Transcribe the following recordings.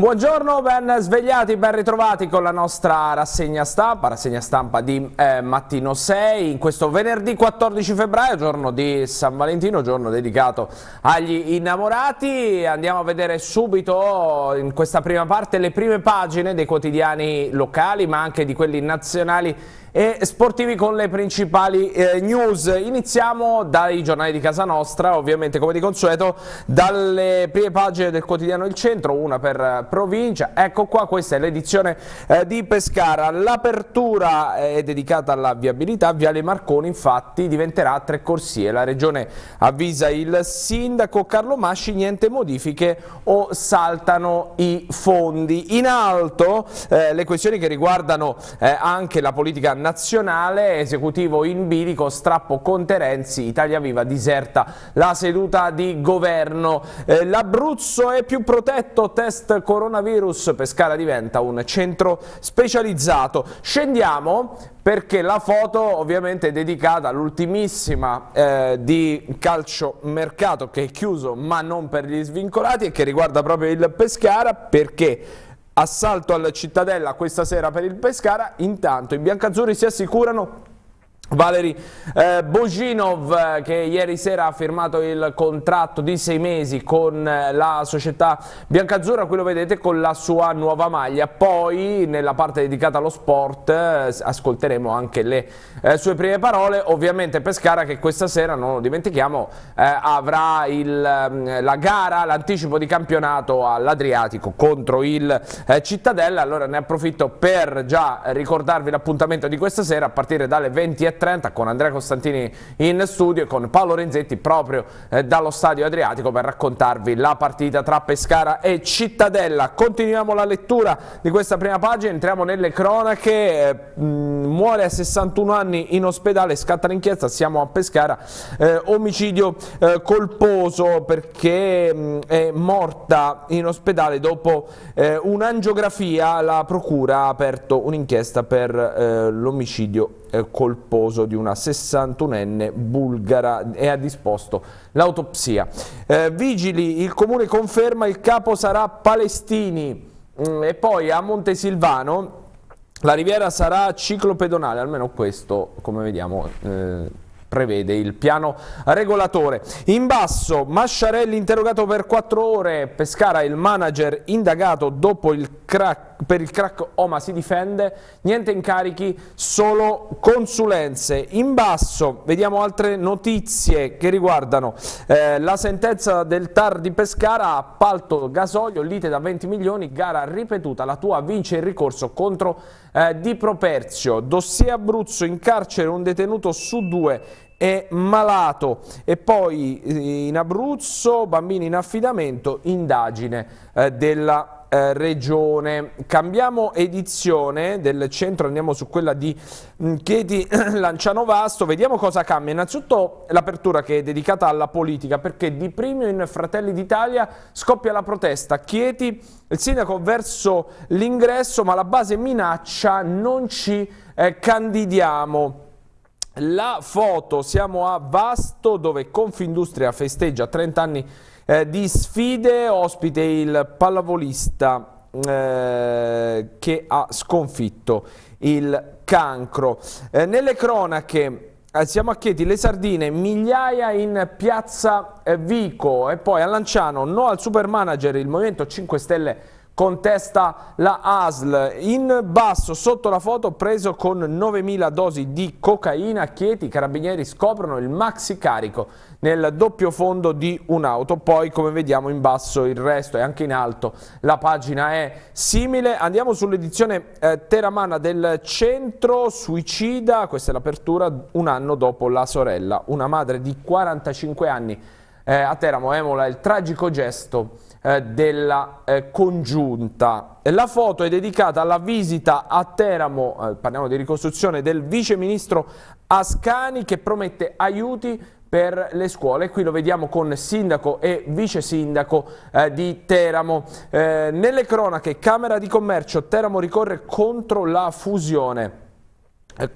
Buongiorno, ben svegliati, ben ritrovati con la nostra rassegna stampa, rassegna stampa di eh, Mattino 6, in questo venerdì 14 febbraio, giorno di San Valentino, giorno dedicato agli innamorati. Andiamo a vedere subito in questa prima parte le prime pagine dei quotidiani locali, ma anche di quelli nazionali e sportivi con le principali eh, news. Iniziamo dai giornali di casa nostra, ovviamente come di consueto, dalle prime pagine del quotidiano Il Centro, una per provincia. Ecco qua, questa è l'edizione eh, di Pescara. L'apertura eh, è dedicata alla viabilità. Viale Marconi infatti diventerà tre corsie. La regione avvisa il sindaco Carlo Masci, niente modifiche o saltano i fondi. In alto eh, le questioni che riguardano eh, anche la politica nazionale, esecutivo in bilico, strappo con Terenzi, Italia Viva diserta la seduta di governo. Eh, L'Abruzzo è più protetto, test coronavirus, Pescara diventa un centro specializzato. Scendiamo perché la foto ovviamente è dedicata all'ultimissima eh, di calcio mercato che è chiuso ma non per gli svincolati e che riguarda proprio il Pescara perché Assalto al Cittadella questa sera per il Pescara, intanto i biancazzurri si assicurano Valeri eh, Boginov eh, che ieri sera ha firmato il contratto di sei mesi con eh, la società biancazzurra, qui lo vedete con la sua nuova maglia, poi nella parte dedicata allo sport eh, ascolteremo anche le eh, sue prime parole, ovviamente Pescara che questa sera, non lo dimentichiamo, eh, avrà il, mm, la gara, l'anticipo di campionato all'Adriatico contro il Cittadella, allora ne approfitto per già ricordarvi l'appuntamento di questa sera a partire dalle 20.30 30 con Andrea Costantini in studio e con Paolo Renzetti proprio eh, dallo Stadio Adriatico per raccontarvi la partita tra Pescara e Cittadella. Continuiamo la lettura di questa prima pagina, entriamo nelle cronache, eh, mh, muore a 61 anni in ospedale, scatta l'inchiesta, siamo a Pescara, eh, omicidio eh, colposo perché mh, è morta in ospedale dopo eh, un'angiografia, la procura ha aperto un'inchiesta per eh, l'omicidio eh, colposo di una 61enne bulgara e ha disposto l'autopsia. Eh, vigili, il comune conferma il capo sarà Palestini mm, e poi a Montesilvano la riviera sarà ciclopedonale, almeno questo come vediamo eh, prevede il piano regolatore. In basso, Masciarelli interrogato per quattro ore, Pescara il manager indagato dopo il crack per il crack Oma si difende, niente incarichi, solo consulenze. In basso vediamo altre notizie che riguardano eh, la sentenza del TAR di Pescara, appalto gasolio, lite da 20 milioni, gara ripetuta, la tua vince il ricorso contro eh, Di Properzio. Dossier Abruzzo in carcere un detenuto su due è malato e poi eh, in Abruzzo bambini in affidamento, indagine eh, della eh, regione. Cambiamo edizione del centro, andiamo su quella di mm, Chieti Lanciano Vasto, vediamo cosa cambia. Innanzitutto l'apertura che è dedicata alla politica, perché di primo in Fratelli d'Italia scoppia la protesta. Chieti, il sindaco verso l'ingresso, ma la base minaccia, non ci eh, candidiamo. La foto, siamo a Vasto dove Confindustria festeggia 30 anni eh, di sfide, ospite il pallavolista eh, che ha sconfitto il cancro. Eh, nelle cronache eh, siamo a Chieti, le sardine, migliaia in piazza Vico e poi a Lanciano no al supermanager, il Movimento 5 Stelle contesta la ASL. In basso, sotto la foto, preso con 9.000 dosi di cocaina, Chieti, i carabinieri scoprono il maxi carico nel doppio fondo di un'auto. Poi, come vediamo in basso, il resto e anche in alto la pagina è simile. Andiamo sull'edizione eh, teramana del centro, suicida, questa è l'apertura, un anno dopo la sorella, una madre di 45 anni eh, a Teramo emola il tragico gesto eh, della eh, congiunta. La foto è dedicata alla visita a Teramo, eh, parliamo di ricostruzione, del vice ministro Ascani che promette aiuti per le scuole. Qui lo vediamo con sindaco e vice sindaco eh, di Teramo. Eh, nelle cronache, Camera di Commercio, Teramo ricorre contro la fusione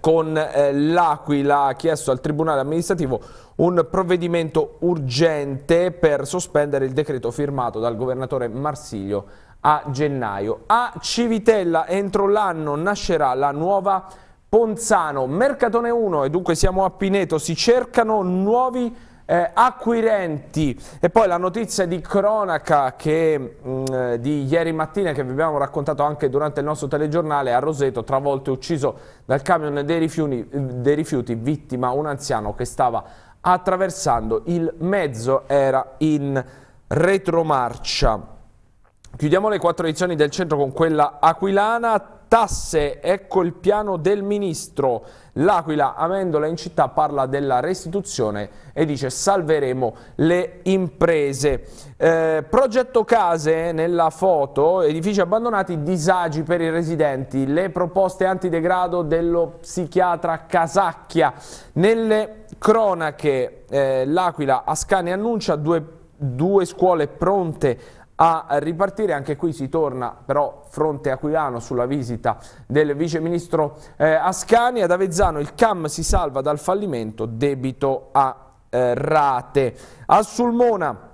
con eh, l'Aquila ha chiesto al Tribunale amministrativo un provvedimento urgente per sospendere il decreto firmato dal governatore Marsiglio a gennaio. A Civitella entro l'anno nascerà la nuova Ponzano, Mercatone 1 e dunque siamo a Pineto, si cercano nuovi eh, acquirenti. E poi la notizia di cronaca che, mh, mm, di ieri mattina che vi abbiamo raccontato anche durante il nostro telegiornale a Roseto travolto e ucciso dal camion dei rifiuti, dei rifiuti vittima un anziano che stava attraversando il mezzo era in retromarcia. Chiudiamo le quattro edizioni del centro con quella aquilana Tasse, ecco il piano del ministro. L'Aquila Amendola in città parla della restituzione e dice salveremo le imprese. Eh, progetto case nella foto, edifici abbandonati, disagi per i residenti, le proposte antidegrado dello psichiatra Casacchia. Nelle cronache eh, l'Aquila Ascani annuncia due, due scuole pronte a ripartire. Anche qui si torna però fronte aquilano sulla visita del vice ministro eh, Ascani. Ad Avezzano il CAM si salva dal fallimento debito a eh, rate. A Sulmona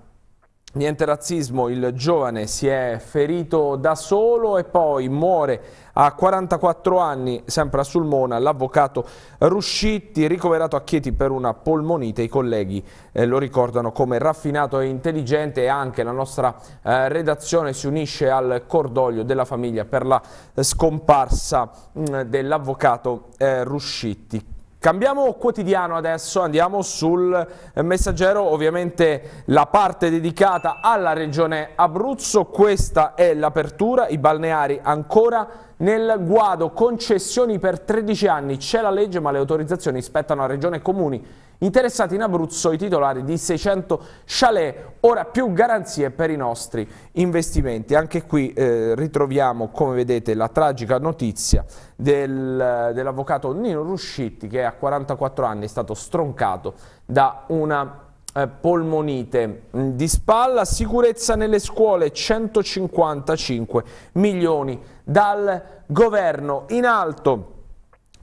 Niente razzismo, il giovane si è ferito da solo e poi muore a 44 anni, sempre a Sulmona, l'avvocato Ruscitti, ricoverato a Chieti per una polmonite. I colleghi eh, lo ricordano come raffinato e intelligente e anche la nostra eh, redazione si unisce al cordoglio della famiglia per la scomparsa mm, dell'avvocato eh, Ruscitti. Cambiamo quotidiano adesso, andiamo sul messaggero, ovviamente la parte dedicata alla regione Abruzzo, questa è l'apertura, i balneari ancora nel guado, concessioni per 13 anni, c'è la legge ma le autorizzazioni spettano a regione comuni Interessati in Abruzzo i titolari di 600 chalet, ora più garanzie per i nostri investimenti. Anche qui eh, ritroviamo, come vedete, la tragica notizia del, dell'avvocato Nino Ruscitti che a 44 anni è stato stroncato da una eh, polmonite di spalla, sicurezza nelle scuole 155 milioni dal governo in alto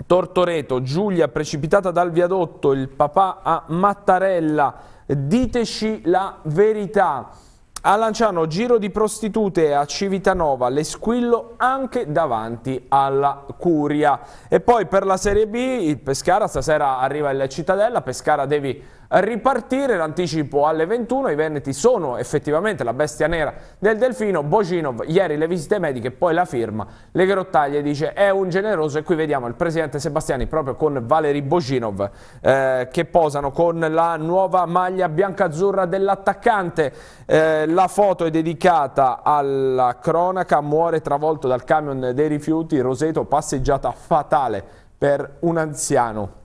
Tortoreto, Giulia precipitata dal viadotto, il papà a Mattarella, diteci la verità. A Lanciano, giro di prostitute a Civitanova, l'esquillo anche davanti alla Curia. E poi per la Serie B, il Pescara, stasera arriva il Cittadella, Pescara devi ripartire, l'anticipo alle 21, i Veneti sono effettivamente la bestia nera del Delfino, Bocinov, ieri le visite mediche, poi la firma, le grottaglie dice è un generoso e qui vediamo il presidente Sebastiani proprio con Valeri Bocinov eh, che posano con la nuova maglia bianca-azzurra dell'attaccante, eh, la foto è dedicata alla cronaca, muore travolto dal camion dei rifiuti, Roseto, passeggiata fatale per un anziano.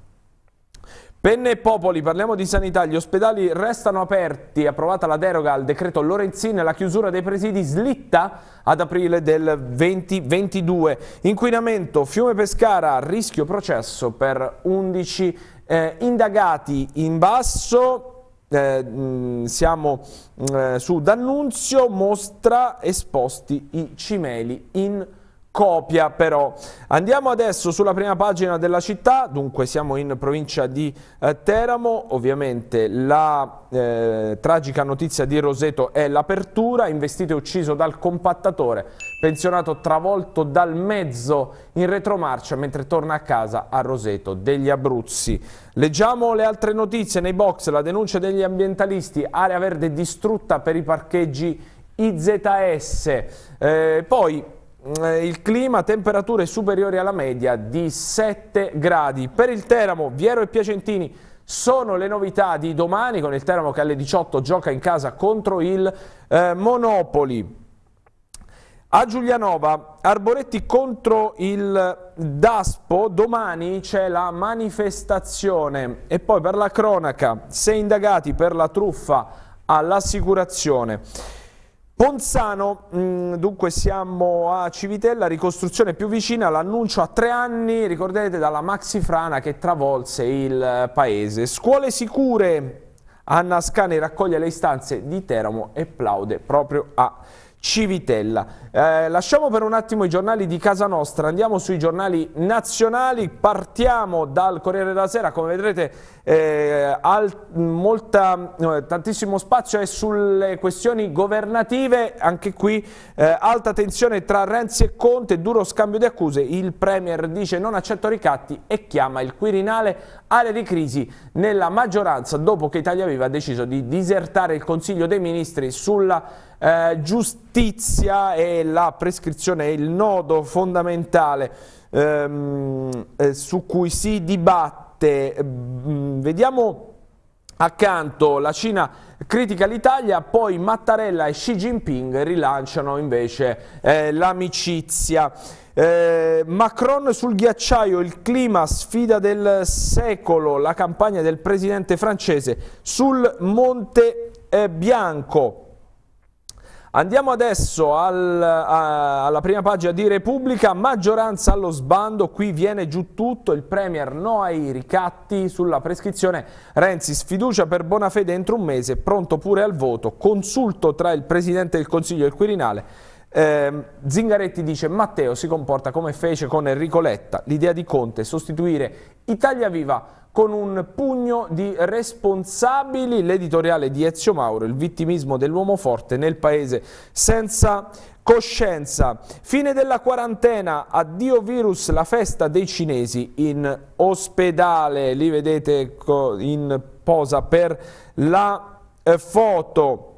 Penne e Popoli, parliamo di sanità, gli ospedali restano aperti, approvata la deroga al decreto Lorenzin, la chiusura dei presidi slitta ad aprile del 2022. Inquinamento, Fiume Pescara, rischio processo per 11 eh, indagati. In basso, eh, mh, siamo mh, eh, su D'Annunzio, mostra esposti i cimeli in copia però. Andiamo adesso sulla prima pagina della città, dunque siamo in provincia di eh, Teramo, ovviamente la eh, tragica notizia di Roseto è l'apertura, investito e ucciso dal compattatore, pensionato travolto dal mezzo in retromarcia mentre torna a casa a Roseto degli Abruzzi. Leggiamo le altre notizie nei box, la denuncia degli ambientalisti, area verde distrutta per i parcheggi IZS, eh, poi il clima, temperature superiori alla media di 7 gradi. Per il Teramo, Viero e Piacentini sono le novità di domani con il Teramo che alle 18 gioca in casa contro il eh, Monopoli. A Giulianova, Arboretti contro il Daspo, domani c'è la manifestazione e poi per la cronaca, sei indagati per la truffa all'assicurazione. Ponzano, mm, dunque siamo a Civitella, ricostruzione più vicina, l'annuncio a tre anni, ricordate, dalla Maxi Frana che travolse il paese. Scuole sicure, Anna Scani raccoglie le istanze di Teramo e plaude proprio a Civitella. Eh, lasciamo per un attimo i giornali di casa nostra, andiamo sui giornali nazionali, partiamo dal Corriere della Sera, come vedrete eh, al, molta, tantissimo spazio è sulle questioni governative, anche qui eh, alta tensione tra Renzi e Conte, duro scambio di accuse, il Premier dice non accetto ricatti e chiama il Quirinale, area di crisi nella maggioranza dopo che Italia Viva ha deciso di disertare il Consiglio dei Ministri sulla eh, giustizia e la prescrizione è il nodo fondamentale ehm, eh, su cui si dibatte parte, mm, vediamo accanto la Cina critica l'Italia, poi Mattarella e Xi Jinping rilanciano invece eh, l'amicizia. Eh, Macron sul ghiacciaio, il clima, sfida del secolo, la campagna del presidente francese sul Monte eh, Bianco. Andiamo adesso al, a, alla prima pagina di Repubblica, maggioranza allo sbando, qui viene giù tutto, il Premier no ai ricatti sulla prescrizione, Renzi sfiducia per buona fede entro un mese, pronto pure al voto, consulto tra il Presidente del Consiglio e il Quirinale, eh, Zingaretti dice Matteo si comporta come fece con Enrico Letta, l'idea di Conte sostituire Italia Viva con un pugno di responsabili, l'editoriale di Ezio Mauro, il vittimismo dell'uomo forte nel paese senza coscienza. Fine della quarantena, addio virus, la festa dei cinesi in ospedale, li vedete in posa per la eh, foto.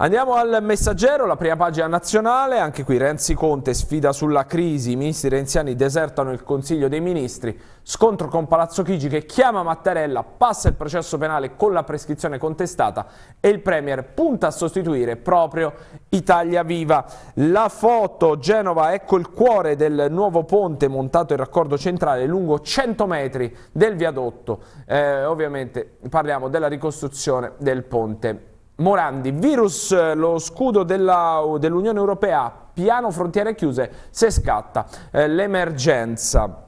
Andiamo al messaggero, la prima pagina nazionale, anche qui Renzi Conte sfida sulla crisi, i ministri renziani desertano il Consiglio dei Ministri, scontro con Palazzo Chigi che chiama Mattarella, passa il processo penale con la prescrizione contestata e il Premier punta a sostituire proprio Italia Viva. La foto, Genova, ecco il cuore del nuovo ponte montato in raccordo centrale lungo 100 metri del viadotto, eh, ovviamente parliamo della ricostruzione del ponte Morandi, virus, lo scudo dell'Unione dell Europea, piano frontiere chiuse, se scatta eh, l'emergenza.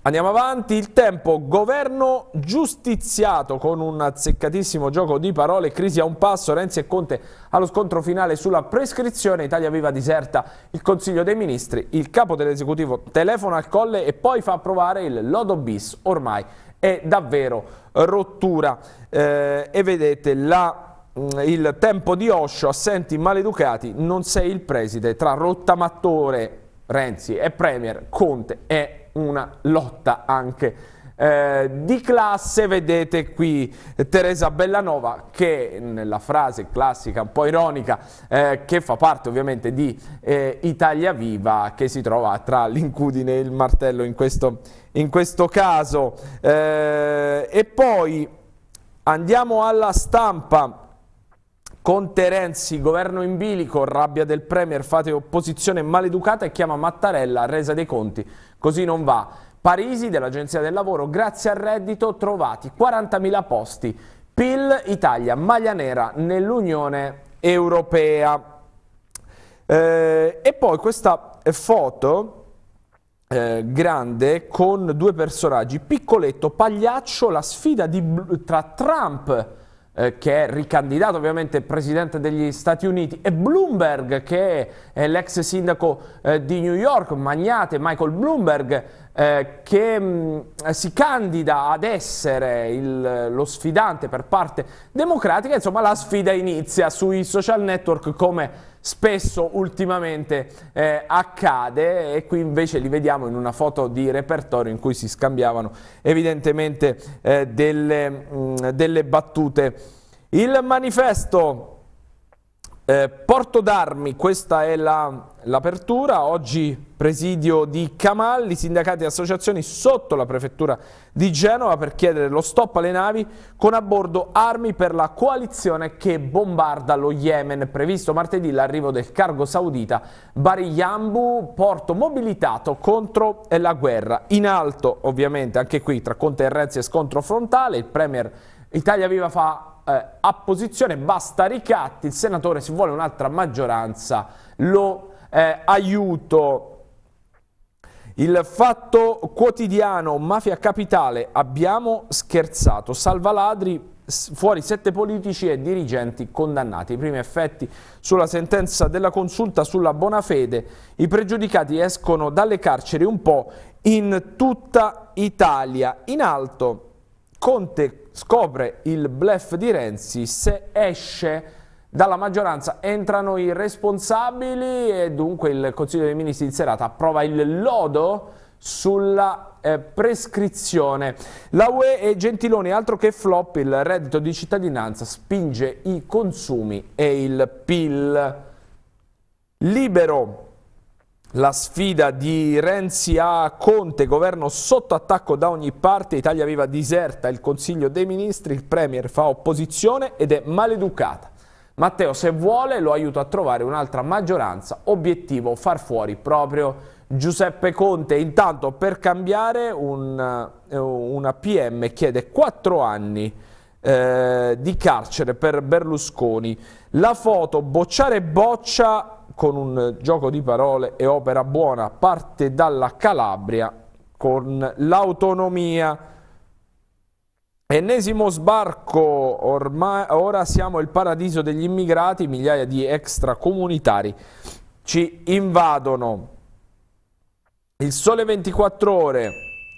Andiamo avanti, il tempo, governo giustiziato con un azzeccatissimo gioco di parole, crisi a un passo, Renzi e Conte allo scontro finale sulla prescrizione, Italia Viva diserta il Consiglio dei Ministri, il capo dell'esecutivo telefona al colle e poi fa approvare il Lodo bis, ormai è davvero rottura eh, e vedete la il tempo di Osho, assenti maleducati, non sei il preside, tra rottamattore Renzi e Premier Conte è una lotta anche. Eh, di classe, vedete qui Teresa Bellanova che nella frase classica un po' ironica eh, che fa parte ovviamente di eh, Italia Viva che si trova tra l'incudine e il martello in questo, in questo caso. Eh, e poi andiamo alla stampa Conte Renzi, governo in bilico, rabbia del Premier, fate opposizione maleducata e chiama Mattarella resa dei conti. Così non va. Parisi dell'Agenzia del Lavoro, grazie al reddito trovati 40.000 posti. PIL Italia, maglia nera nell'Unione Europea. Eh, e poi questa foto eh, grande con due personaggi, Piccoletto, Pagliaccio, la sfida di, tra Trump eh, che è ricandidato ovviamente presidente degli Stati Uniti, e Bloomberg, che è l'ex sindaco eh, di New York, magnate Michael Bloomberg, eh, che mh, mm, si candida ad essere il, lo sfidante per parte democratica, insomma la sfida inizia sui social network come spesso ultimamente eh, accade e qui invece li vediamo in una foto di repertorio in cui si scambiavano evidentemente eh, delle, mh, mm, delle battute. Il manifesto eh, Porto d'Armi, questa è l'apertura, la, oggi presidio di Camalli, sindacati e associazioni sotto la prefettura di Genova per chiedere lo stop alle navi con a bordo armi per la coalizione che bombarda lo Yemen. Previsto martedì l'arrivo del cargo saudita Bariyambu, porto mobilitato contro la guerra. In alto ovviamente anche qui tra Conte e Renzi e scontro frontale, il Premier Italia Viva fa eh, apposizione, basta ricatti, il senatore se vuole un'altra maggioranza lo eh, aiuto. Il fatto quotidiano, mafia capitale, abbiamo scherzato, salva ladri, fuori sette politici e dirigenti condannati. I primi effetti sulla sentenza della consulta sulla buona fede. I pregiudicati escono dalle carceri un po' in tutta Italia. In alto Conte scopre il blef di Renzi, se esce dalla maggioranza entrano i responsabili e dunque il Consiglio dei Ministri in serata approva il lodo sulla eh, prescrizione. La UE e Gentiloni, altro che flop, il reddito di cittadinanza spinge i consumi e il PIL. Libero. La sfida di Renzi a Conte, governo sotto attacco da ogni parte, Italia Viva diserta il Consiglio dei Ministri, il Premier fa opposizione ed è maleducata. Matteo se vuole lo aiuto a trovare un'altra maggioranza, obiettivo far fuori proprio Giuseppe Conte. Intanto per cambiare un, eh, una PM chiede 4 anni eh, di carcere per Berlusconi. La foto bocciare boccia con un gioco di parole e opera buona parte dalla Calabria con l'autonomia. Ennesimo sbarco, ormai, ora siamo il paradiso degli immigrati, migliaia di extracomunitari ci invadono. Il sole 24 ore,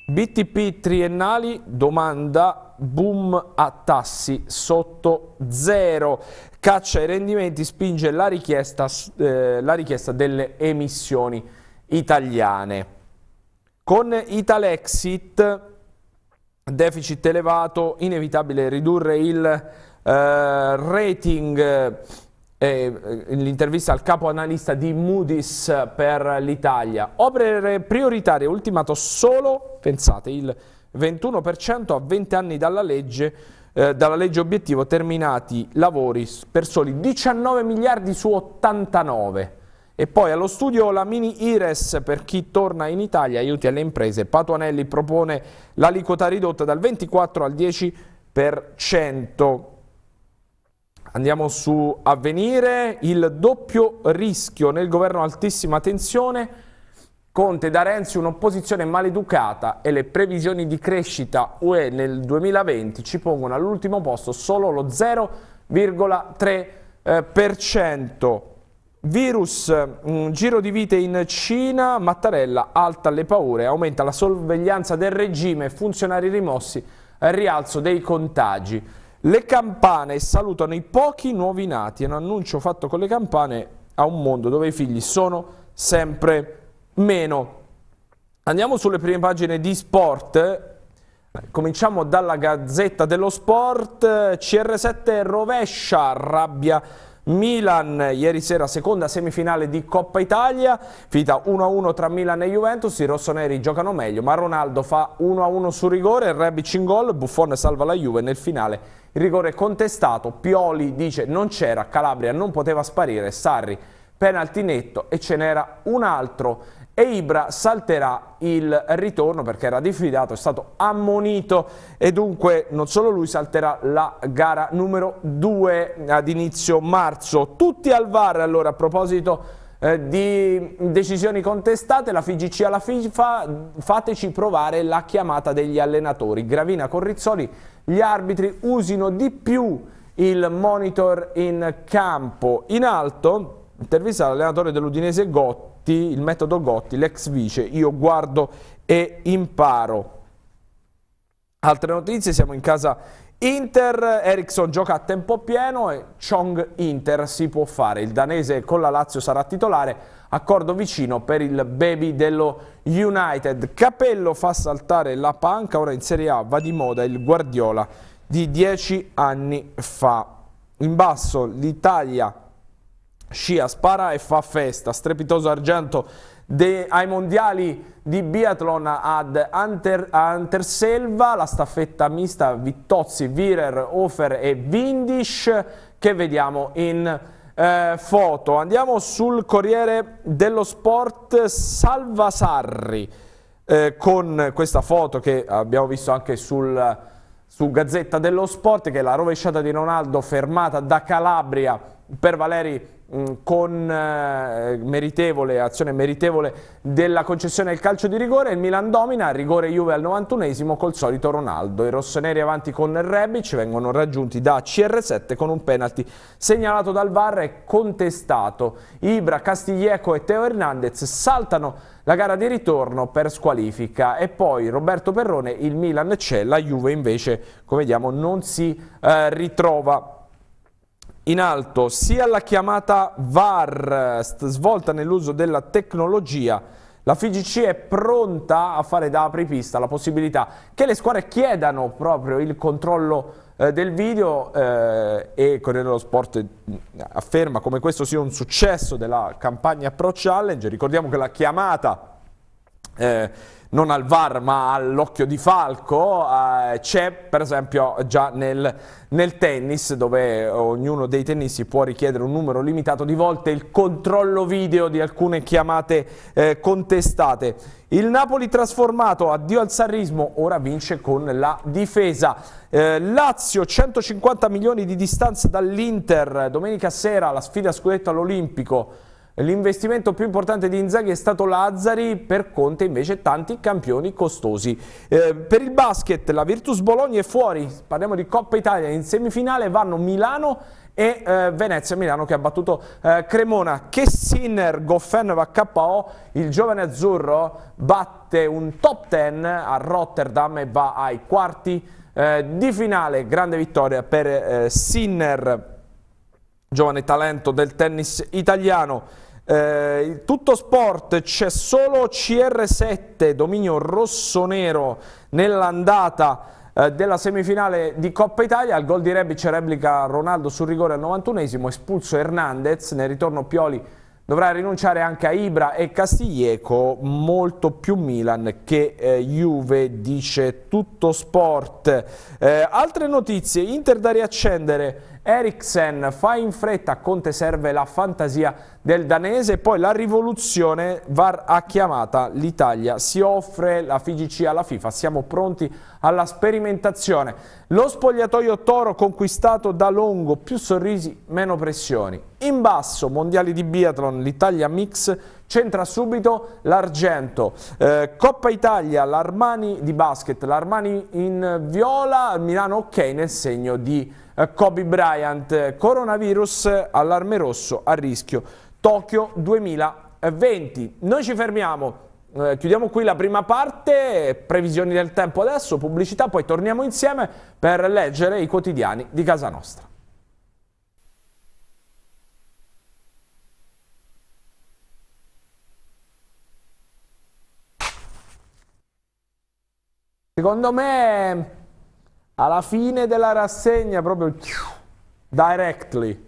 BTP triennali, domanda boom a tassi sotto zero, caccia ai rendimenti, spinge la richiesta, eh, la richiesta delle emissioni italiane. Con Italexit, deficit elevato, inevitabile ridurre il eh, rating eh, l'intervista al capo analista di Moody's per l'Italia. Opere prioritarie ultimato solo, pensate, il 21% a 20 anni dalla legge, eh, dalla legge obiettivo terminati lavori per soli 19 miliardi su 89. E poi allo studio la mini IRES per chi torna in Italia, aiuti alle imprese. Patuanelli propone l'aliquota ridotta dal 24 al 10%. Andiamo su Avvenire, il doppio rischio nel governo altissima tensione, Conte da Renzi un'opposizione maleducata e le previsioni di crescita UE nel 2020 ci pongono all'ultimo posto solo lo 0,3%. Virus, un giro di vite in Cina, Mattarella alta le paure, aumenta la sorveglianza del regime, funzionari rimossi, rialzo dei contagi. Le campane salutano i pochi nuovi nati, è un annuncio fatto con le campane a un mondo dove i figli sono sempre meno. Andiamo sulle prime pagine di sport, cominciamo dalla Gazzetta dello Sport, CR7 rovescia, rabbia Milan, ieri sera seconda semifinale di Coppa Italia, finita 1-1 tra Milan e Juventus, i rossoneri giocano meglio, ma Ronaldo fa 1-1 su rigore, Rebic in gol, Buffon salva la Juve nel finale, il rigore contestato, Pioli dice non c'era, Calabria non poteva sparire, Sarri penalty netto e ce n'era un altro e Ibra salterà il ritorno perché era diffidato, è stato ammonito e dunque non solo lui salterà la gara numero 2 ad inizio marzo. Tutti al VAR allora a proposito eh, di decisioni contestate, la FIGC alla FIFA, fateci provare la chiamata degli allenatori. Gravina con Rizzoli, gli arbitri usino di più il monitor in campo. In alto, intervista all'allenatore dell'Udinese Gotti, Gotti, il metodo Gotti, l'ex vice, io guardo e imparo. Altre notizie, siamo in casa Inter, Ericsson gioca a tempo pieno e Chong Inter si può fare. Il danese con la Lazio sarà titolare, accordo vicino per il baby dello United. Capello fa saltare la panca, ora in Serie A va di moda il Guardiola di dieci anni fa. In basso l'Italia scia, spara e fa festa, strepitoso argento ai mondiali di biathlon ad Anter, Anterselva, la staffetta mista Vittozzi, Virer, Ofer e Vindish che vediamo in eh, foto. Andiamo sul Corriere dello Sport. Salva Sarri eh, con questa foto che abbiamo visto anche sul, su Gazzetta dello Sport che è la rovesciata di Ronaldo fermata da Calabria per Valeri con eh, meritevole, azione meritevole della concessione del calcio di rigore, il Milan domina, rigore Juve al 91esimo col solito Ronaldo, i rossoneri avanti con Rebic vengono raggiunti da CR7 con un penalty segnalato dal VAR e contestato, Ibra, Castiglieco e Teo Hernandez saltano la gara di ritorno per squalifica. E poi Roberto Perrone, il Milan c'è, la Juve invece come vediamo non si eh, ritrova in alto sia la chiamata VAR svolta nell'uso della tecnologia la FIGC è pronta a fare da apripista la possibilità che le squadre chiedano proprio il controllo eh, del video eh, e Corriere dello Sport afferma come questo sia un successo della campagna Pro Challenge. Ricordiamo che la chiamata eh, non al VAR ma all'occhio di Falco, eh, c'è per esempio già nel, nel, tennis dove ognuno dei tennisti può richiedere un numero limitato di volte il controllo video di alcune chiamate eh, contestate. Il Napoli trasformato, addio al sarrismo, ora vince con la difesa. Eh, Lazio 150 milioni di distanza dall'Inter, domenica sera la sfida scudetto all'Olimpico. L'investimento più importante di Inzaghi è stato Lazzari, per Conte invece tanti campioni costosi. Eh, per il basket la Virtus Bologna è fuori, parliamo di Coppa Italia, in semifinale vanno Milano e eh, Venezia Milano che ha battuto eh, Cremona. Che Sinner, Goffen va KO, il giovane azzurro batte un top 10 a Rotterdam e va ai quarti eh, di finale. Grande vittoria per eh, Sinner, giovane talento del tennis italiano. Eh, tutto sport c'è solo CR7, dominio rosso-nero nell'andata eh, della semifinale di Coppa Italia. Al gol di Rebic replica Ronaldo sul rigore al 91esimo, espulso Hernandez, nel ritorno Pioli dovrà rinunciare anche a Ibra e Castiglieco, molto più Milan che eh, Juve, dice tutto sport. Eh, altre notizie, Inter da riaccendere Eriksen fa in fretta, Conte serve la fantasia del danese, poi la rivoluzione VAR ha chiamata l'Italia, si offre la FIGC alla FIFA, siamo pronti alla sperimentazione. Lo spogliatoio toro conquistato da Longo, più sorrisi, meno pressioni. In basso, mondiali di biathlon, l'Italia mix centra subito l'argento. Eh, Coppa Italia, l'Armani di basket, l'Armani in viola, Milano ok nel segno di Kobe Bryant, coronavirus, allarme rosso a rischio Tokyo 2020. Noi ci fermiamo. Eh, chiudiamo qui la prima parte, previsioni del tempo adesso, pubblicità, poi torniamo insieme per leggere i quotidiani di casa nostra. Secondo me alla fine della rassegna proprio directly.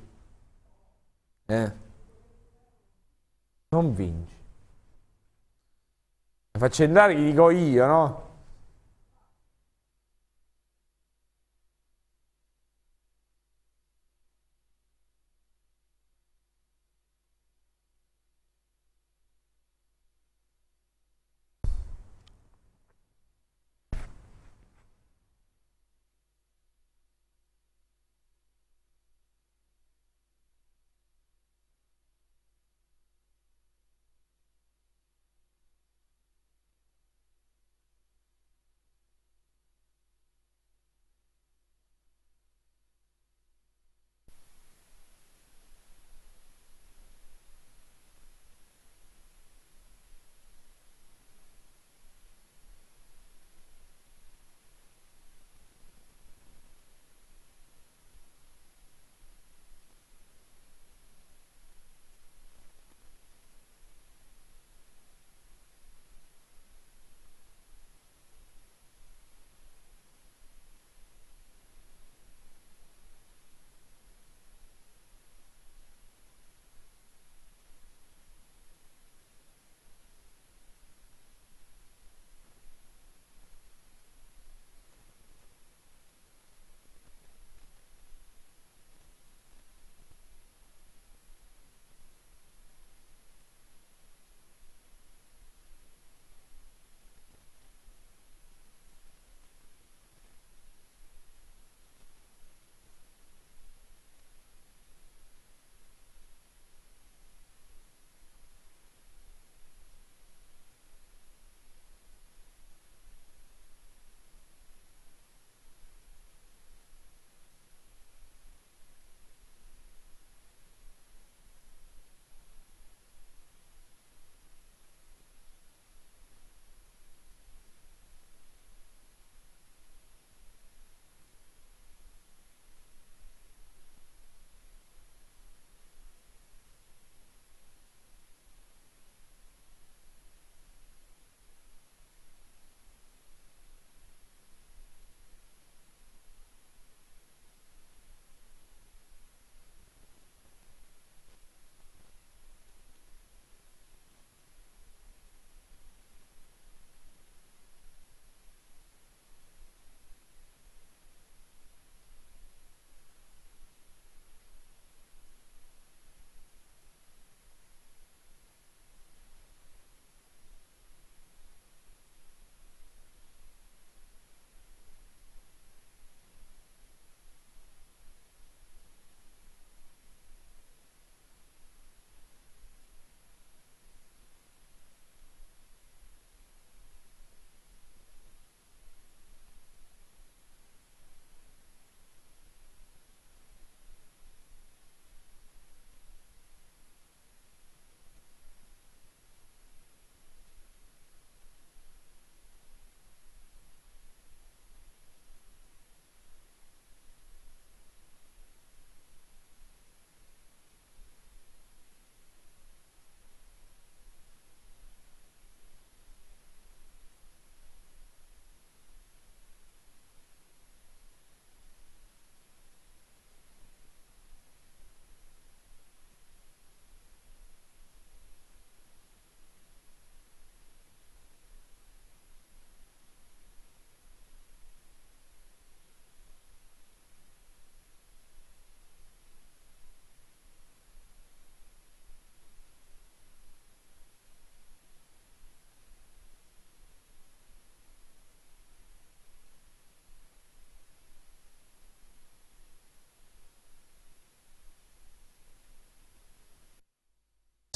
Eh. non vinci. Mi faccio entrare gli dico io no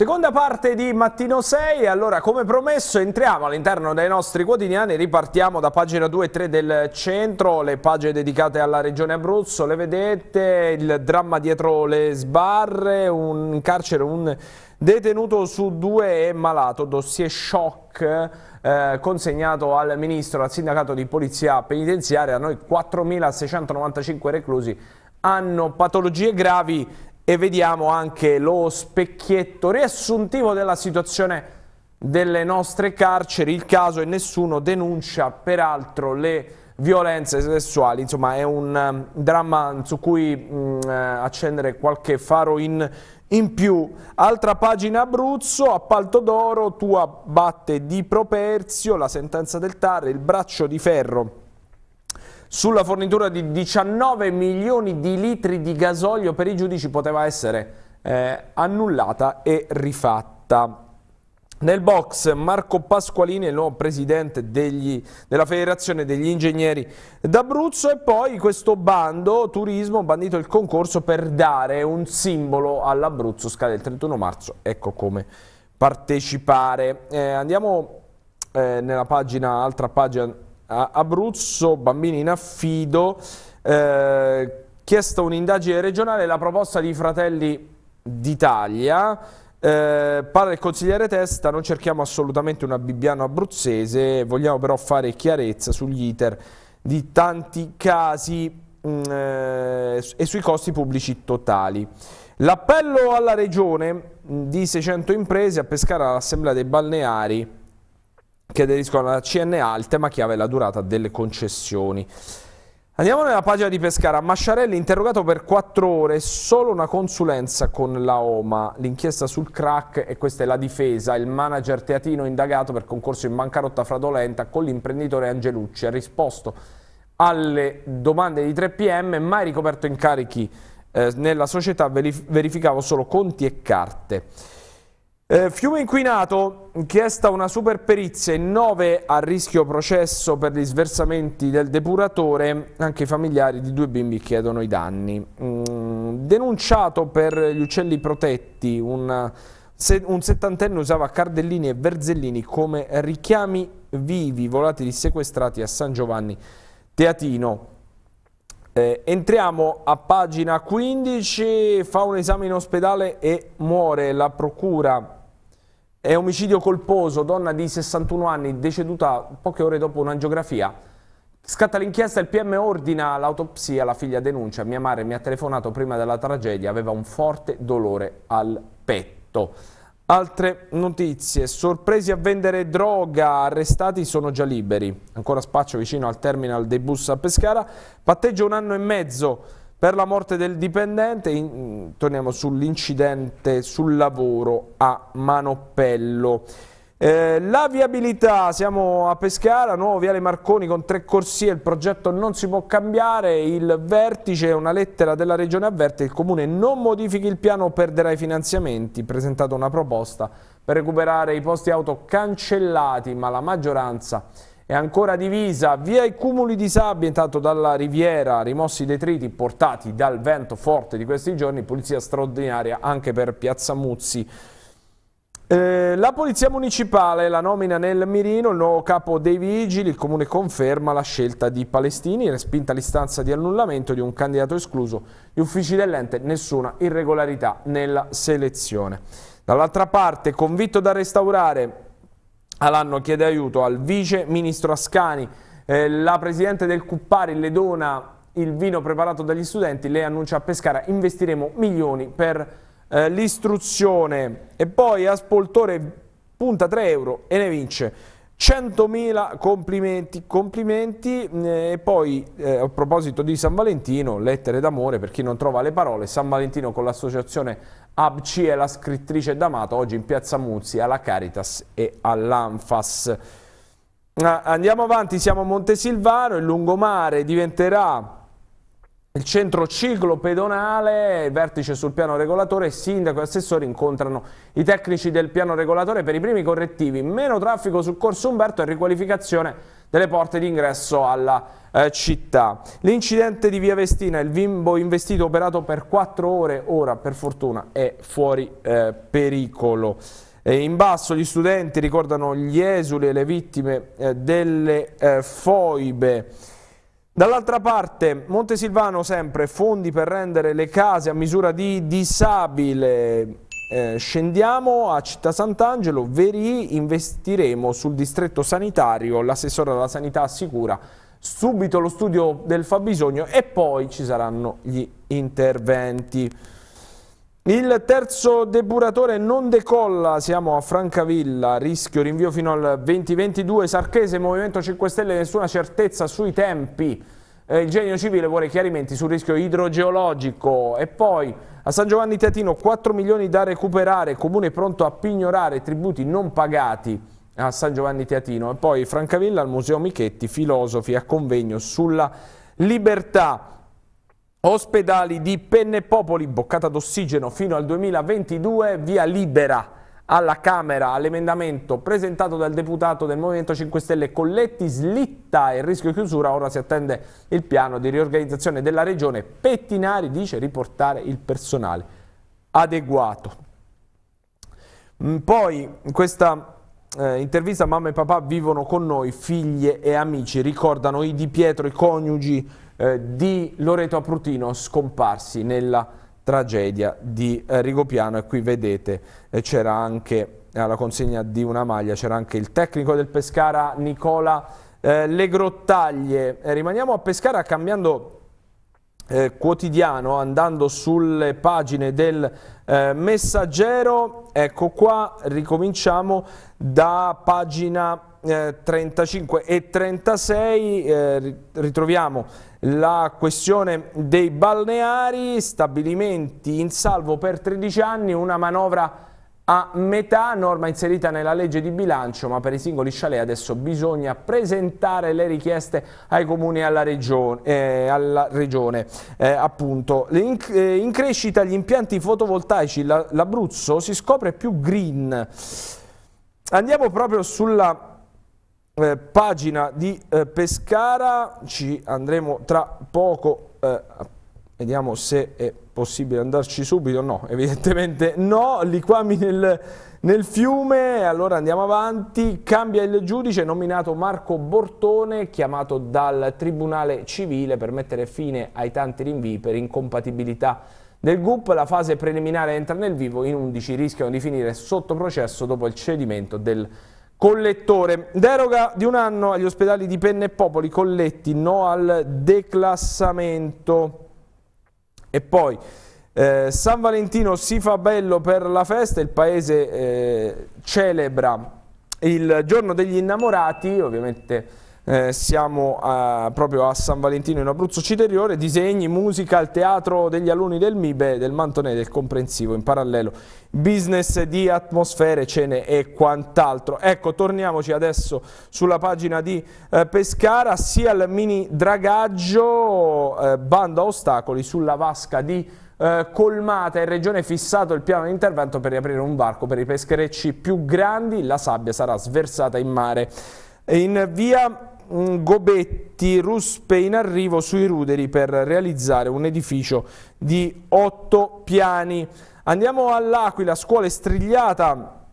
Seconda parte di Mattino 6, allora come promesso entriamo all'interno dei nostri quotidiani, ripartiamo da pagina 2 e 3 del centro, le pagine dedicate alla regione Abruzzo, le vedete, il dramma dietro le sbarre, un carcere, un detenuto su due è malato, dossier shock eh, consegnato al ministro, al sindacato di polizia penitenziaria, noi 4.695 reclusi hanno patologie gravi e vediamo anche lo specchietto riassuntivo della situazione delle nostre carceri, il caso e nessuno denuncia peraltro le violenze sessuali, insomma è un um, dramma su cui mh, mm, eh, accendere qualche faro in, in più. Altra pagina Abruzzo, appalto d'oro, tua batte di Properzio, la sentenza del TAR, il braccio di ferro sulla fornitura di 19 milioni di litri di gasolio per i giudici poteva essere eh, annullata e rifatta. Nel box Marco Pasqualini, il nuovo presidente degli, della Federazione degli Ingegneri d'Abruzzo e poi questo bando turismo, bandito il concorso per dare un simbolo all'Abruzzo, scade il 31 marzo, ecco come partecipare. Eh, andiamo eh, nella pagina, altra pagina Abruzzo, bambini in affido, eh, chiesta un'indagine regionale, la proposta di Fratelli d'Italia, eh, parla il consigliere Testa, non cerchiamo assolutamente una bibbiano abruzzese, vogliamo però fare chiarezza sugli iter di tanti casi mh, mm, eh, e sui costi pubblici totali. L'appello alla regione mh, di 600 imprese a pescare all'assemblea dei balneari che aderiscono alla CNA, il tema chiave la durata delle concessioni. Andiamo nella pagina di Pescara. Masciarelli interrogato per quattro ore, solo una consulenza con la OMA. L'inchiesta sul crack e questa è la difesa. Il manager teatino indagato per concorso in bancarotta fraudolenta con l'imprenditore Angelucci. Ha risposto alle domande di 3PM, mai ricoperto incarichi eh, nella società, verificavo solo conti e carte. Eh, fiume inquinato, chiesta una super perizia in 9 a rischio processo per gli sversamenti del depuratore, anche i familiari di due bimbi chiedono i danni. Mm, denunciato per gli uccelli protetti, un, se, un settantenne usava cardellini e verzellini come richiami vivi volatili sequestrati a San Giovanni Teatino. Eh, entriamo a pagina 15, fa un esame in ospedale e muore la procura è omicidio colposo, donna di 61 anni, deceduta poche ore dopo un'angiografia. Scatta l'inchiesta, il PM ordina l'autopsia, la figlia denuncia. Mia madre mi ha telefonato prima della tragedia, aveva un forte dolore al petto. Altre notizie, sorpresi a vendere droga, arrestati sono già liberi. Ancora spaccio vicino al terminal dei bus a Pescara, patteggio un anno e mezzo per la morte del dipendente, in, torniamo sull'incidente sul lavoro a Manoppello. Eh, la viabilità, siamo a Pescara, nuovo Viale Marconi con tre corsie, il progetto non si può cambiare, il vertice, una lettera della Regione avverte, il Comune non modifichi il piano, perderà i finanziamenti, presentato una proposta per recuperare i posti auto cancellati, ma la maggioranza è ancora divisa via i cumuli di sabbia intanto dalla riviera, rimossi i detriti portati dal vento forte di questi giorni, polizia straordinaria anche per Piazza Muzzi. Eh, la polizia municipale la nomina nel mirino, il nuovo capo dei vigili, il comune conferma la scelta di Palestini, respinta l'istanza di annullamento di un candidato escluso, gli uffici dell'ente, nessuna irregolarità nella selezione. Dall'altra parte, convinto da restaurare Alanno chiede aiuto al vice ministro Ascani, eh, la presidente del Cuppari le dona il vino preparato dagli studenti, lei annuncia a Pescara investiremo milioni per eh, l'istruzione. E poi a Spoltore punta 3 euro e ne vince 100.000 complimenti, complimenti. Eh, e poi eh, a proposito di San Valentino, lettere d'amore per chi non trova le parole, San Valentino con l'associazione ABC è la scrittrice D'Amato, oggi in Piazza Muzzi, alla Caritas e all'Anfas. Ah, andiamo avanti, siamo a Montesilvano, il lungomare diventerà il centro ciclo pedonale, vertice sul piano regolatore, sindaco e assessori incontrano i tecnici del piano regolatore per i primi correttivi, meno traffico sul corso Umberto e riqualificazione delle porte d'ingresso alla eh, città. L'incidente di Via Vestina, il bimbo investito operato per 4 ore, ora per fortuna è fuori eh, pericolo. E in basso gli studenti ricordano gli esuli e le vittime eh, delle eh, foibe. Dall'altra parte, Montesilvano sempre, fondi per rendere le case a misura di disabile. Eh, scendiamo a Città Sant'Angelo, Veri, investiremo sul distretto sanitario, l'assessore alla sanità assicura subito lo studio del fabbisogno e poi ci saranno gli interventi. Il terzo depuratore non decolla, siamo a Francavilla, rischio rinvio fino al 2022, Sarchese, Movimento 5 Stelle, nessuna certezza sui tempi, eh, il genio civile vuole chiarimenti sul rischio idrogeologico e poi a San Giovanni Teatino 4 milioni da recuperare, comune pronto a pignorare tributi non pagati a San Giovanni Teatino e poi Francavilla al Museo Michetti, filosofi a convegno sulla libertà. Ospedali di Penne Popoli, boccata d'ossigeno fino al 2022, via libera alla Camera all'emendamento presentato dal deputato del Movimento 5 Stelle Colletti, slitta il rischio chiusura, ora si attende il piano di riorganizzazione della regione. Pettinari dice riportare il personale adeguato. Mm, poi questa eh, intervista mamma e papà vivono con noi, figlie e amici, ricordano i Di Pietro, i coniugi eh, di Loreto Aprutino scomparsi nella tragedia di eh, Rigopiano e qui vedete eh, c'era anche alla consegna di una maglia c'era anche il tecnico del Pescara Nicola eh, Le Grottaglie. Rimaniamo a Pescara cambiando eh, quotidiano andando sulle pagine del eh, messaggero. Ecco qua ricominciamo da pagina eh, 35 e 36 eh, ritroviamo la questione dei balneari, stabilimenti in salvo per 13 anni, una manovra a metà, norma inserita nella legge di bilancio, ma per i singoli chalet adesso bisogna presentare le richieste ai comuni e alla regione. Eh, alla regione eh, appunto. In, eh, in, crescita gli impianti fotovoltaici, l'Abruzzo si scopre più green. Andiamo proprio sulla eh, pagina di eh, Pescara, ci andremo tra poco, eh, vediamo se è possibile andarci subito, no, evidentemente no, liquami nel, nel fiume, allora andiamo avanti, cambia il giudice nominato Marco Bortone, chiamato dal Tribunale Civile per mettere fine ai tanti rinvii per incompatibilità del GUP, la fase preliminare entra nel vivo, in 11 rischiano di finire sotto processo dopo il cedimento del collettore. Deroga di un anno agli ospedali di Penne e Popoli, colletti, no al declassamento. E poi eh, San Valentino si fa bello per la festa, il paese eh, celebra il giorno degli innamorati, ovviamente eh, siamo a, proprio a San Valentino in Abruzzo Citeriore, disegni, musica, il teatro degli alunni del MIBE, del Mantonè, del Comprensivo, in parallelo business di atmosfere, cene e quant'altro. Ecco, torniamoci adesso sulla pagina di eh, Pescara, sia il mini dragaggio, eh, banda ostacoli sulla vasca di eh, Colmata in regione fissato il piano di intervento per riaprire un varco per i pescherecci più grandi, la sabbia sarà sversata in mare. In via Gobetti, ruspe in arrivo sui ruderi per realizzare un edificio di otto piani. Andiamo all'Aquila, scuola strigliata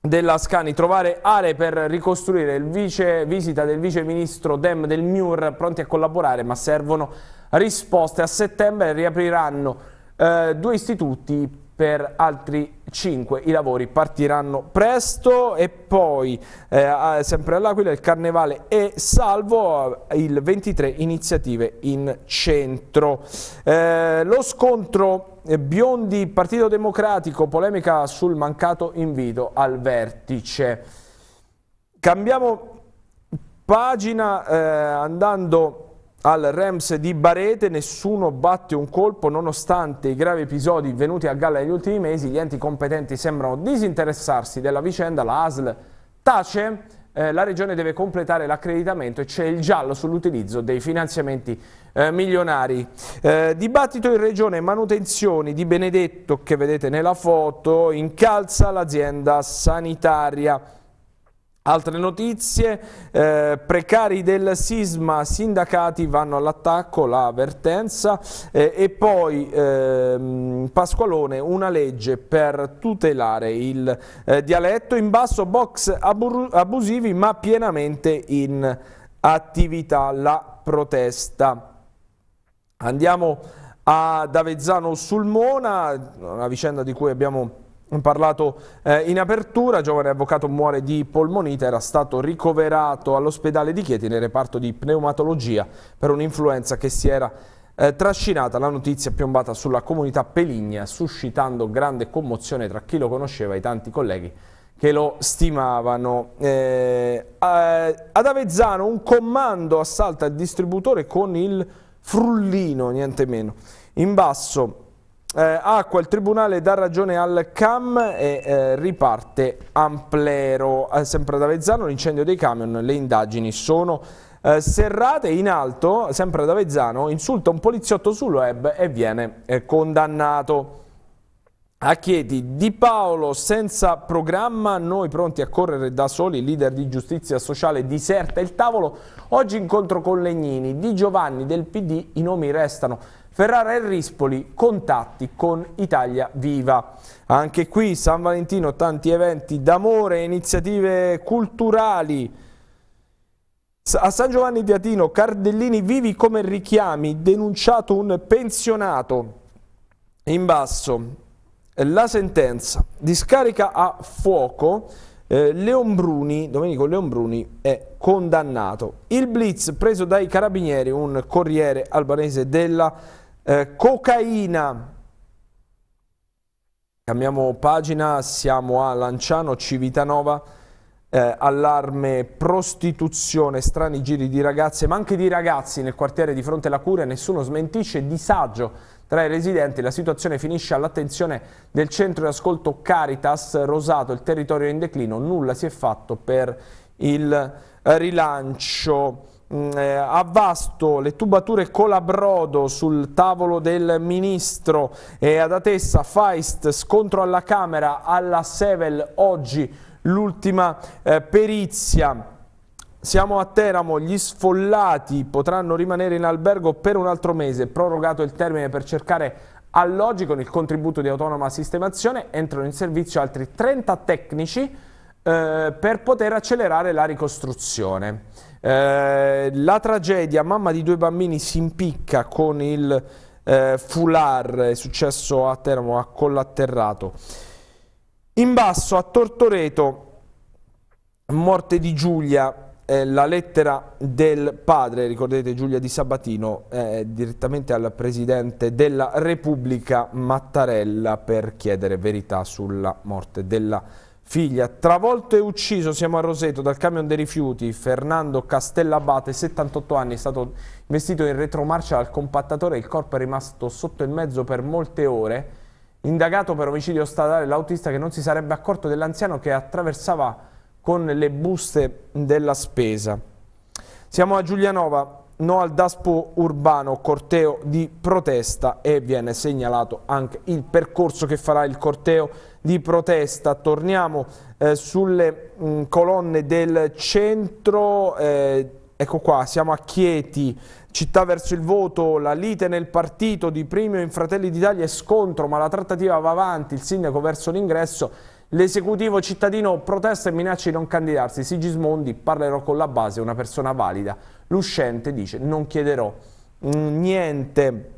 della Scani, trovare aree per ricostruire il vice, visita del vice ministro Dem del MIUR, pronti a collaborare ma servono risposte. A settembre riapriranno eh, due istituti per altri 5 i lavori partiranno presto e poi eh, sempre all'Aquila il Carnevale è salvo il 23 iniziative in centro. Eh, lo scontro eh, Biondi Partito Democratico polemica sul mancato invito al vertice. Cambiamo pagina eh, andando al Rems di Barete nessuno batte un colpo nonostante i gravi episodi venuti a galla negli ultimi mesi, gli enti competenti sembrano disinteressarsi della vicenda, la ASL tace, eh, la Regione deve completare l'accreditamento e c'è il giallo sull'utilizzo dei finanziamenti eh, milionari. Eh, dibattito in Regione, manutenzioni di Benedetto che vedete nella foto, incalza l'azienda sanitaria. Altre notizie, eh, precari del sisma, sindacati vanno all'attacco, l'avvertenza eh, e poi eh, Pasqualone, una legge per tutelare il eh, dialetto, in basso box abusivi ma pienamente in attività la protesta. Andiamo ad Avezzano Sulmona, una vicenda di cui abbiamo parlato eh, in apertura, giovane avvocato muore di polmonite, era stato ricoverato all'ospedale di Chieti nel reparto di pneumatologia per un'influenza che si era eh, trascinata. La notizia piombata sulla comunità peligna, suscitando grande commozione tra chi lo conosceva e i tanti colleghi che lo stimavano. Eh, ad Avezzano un comando assalta il distributore con il frullino, niente meno. In basso eh, acqua, il tribunale dà ragione al CAM e eh, riparte Amplero. Eh, sempre ad Avezzano l'incendio dei camion, le indagini sono eh, serrate. In alto, sempre ad Avezzano, insulta un poliziotto sul web e viene eh, condannato. A Chieti, Di Paolo senza programma, noi pronti a correre da soli, leader di giustizia sociale diserta il tavolo. Oggi incontro con Legnini, Di Giovanni del PD, i nomi restano. Ferrara e Rispoli, contatti con Italia Viva. Anche qui San Valentino, tanti eventi d'amore, iniziative culturali. A San Giovanni di Atino, Cardellini vivi come richiami, denunciato un pensionato. In basso, la sentenza, discarica a fuoco, eh, Leon Bruni, Domenico Leon Bruni è condannato. Il blitz preso dai carabinieri, un corriere albanese della eh, cocaina. Cambiamo pagina, siamo a Lanciano, Civitanova, eh, allarme prostituzione, strani giri di ragazze, ma anche di ragazzi nel quartiere di fronte alla curia, nessuno smentisce, disagio tra i residenti, la situazione finisce all'attenzione del centro di ascolto Caritas, Rosato, il territorio in declino, nulla si è fatto per il rilancio. Mm, eh, a Vasto le tubature colabrodo sul tavolo del ministro e ad Atessa Feist scontro alla Camera alla Sevel oggi l'ultima eh, perizia siamo a Teramo, gli sfollati potranno rimanere in albergo per un altro mese, prorogato il termine per cercare alloggi con il contributo di autonoma sistemazione, entrano in servizio altri 30 tecnici eh, per poter accelerare la ricostruzione. Eh, la tragedia, mamma di due bambini si impicca con il eh, foulard, è successo a Teramo, ha collatterrato. In basso a Tortoreto, morte di Giulia, eh, la lettera del padre, ricordate Giulia Di Sabatino, eh, direttamente al Presidente della Repubblica Mattarella per chiedere verità sulla morte della figlia. Travolto e ucciso, siamo a Roseto, dal camion dei rifiuti, Fernando Castellabate, 78 anni, è stato investito in retromarcia dal compattatore, il corpo è rimasto sotto il mezzo per molte ore, indagato per omicidio statale l'autista che non si sarebbe accorto dell'anziano che attraversava con le buste della spesa. Siamo a Giulianova, no al daspo urbano, corteo di protesta e viene segnalato anche il percorso che farà il corteo di protesta. Torniamo eh, sulle mh, colonne del centro, eh, ecco qua, siamo a Chieti, città verso il voto, la lite nel partito di Primio in Fratelli d'Italia è scontro, ma la trattativa va avanti, il sindaco verso l'ingresso, l'esecutivo cittadino protesta e minaccia di non candidarsi, Sigismondi parlerò con la base, una persona valida, l'uscente dice non chiederò mm, niente.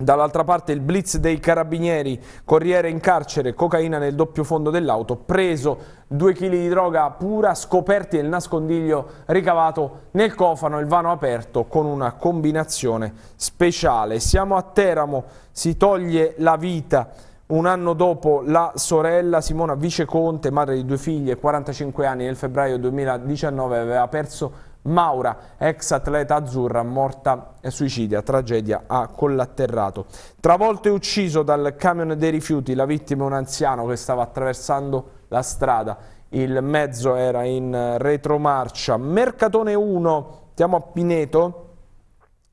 Dall'altra parte il blitz dei carabinieri, corriere in carcere, cocaina nel doppio fondo dell'auto, preso due chili di droga pura, scoperti nel nascondiglio ricavato nel cofano, il vano aperto con una combinazione speciale. Siamo a Teramo, si toglie la vita un anno dopo la sorella Simona Viceconte, madre di due figlie, 45 anni, nel febbraio 2019 aveva perso Maura, ex atleta azzurra, morta suicidia, tragedia a collatterrato. Travolto e ucciso dal camion dei rifiuti, la vittima è un anziano che stava attraversando la strada. Il mezzo era in retromarcia. Mercatone 1, siamo a Pineto,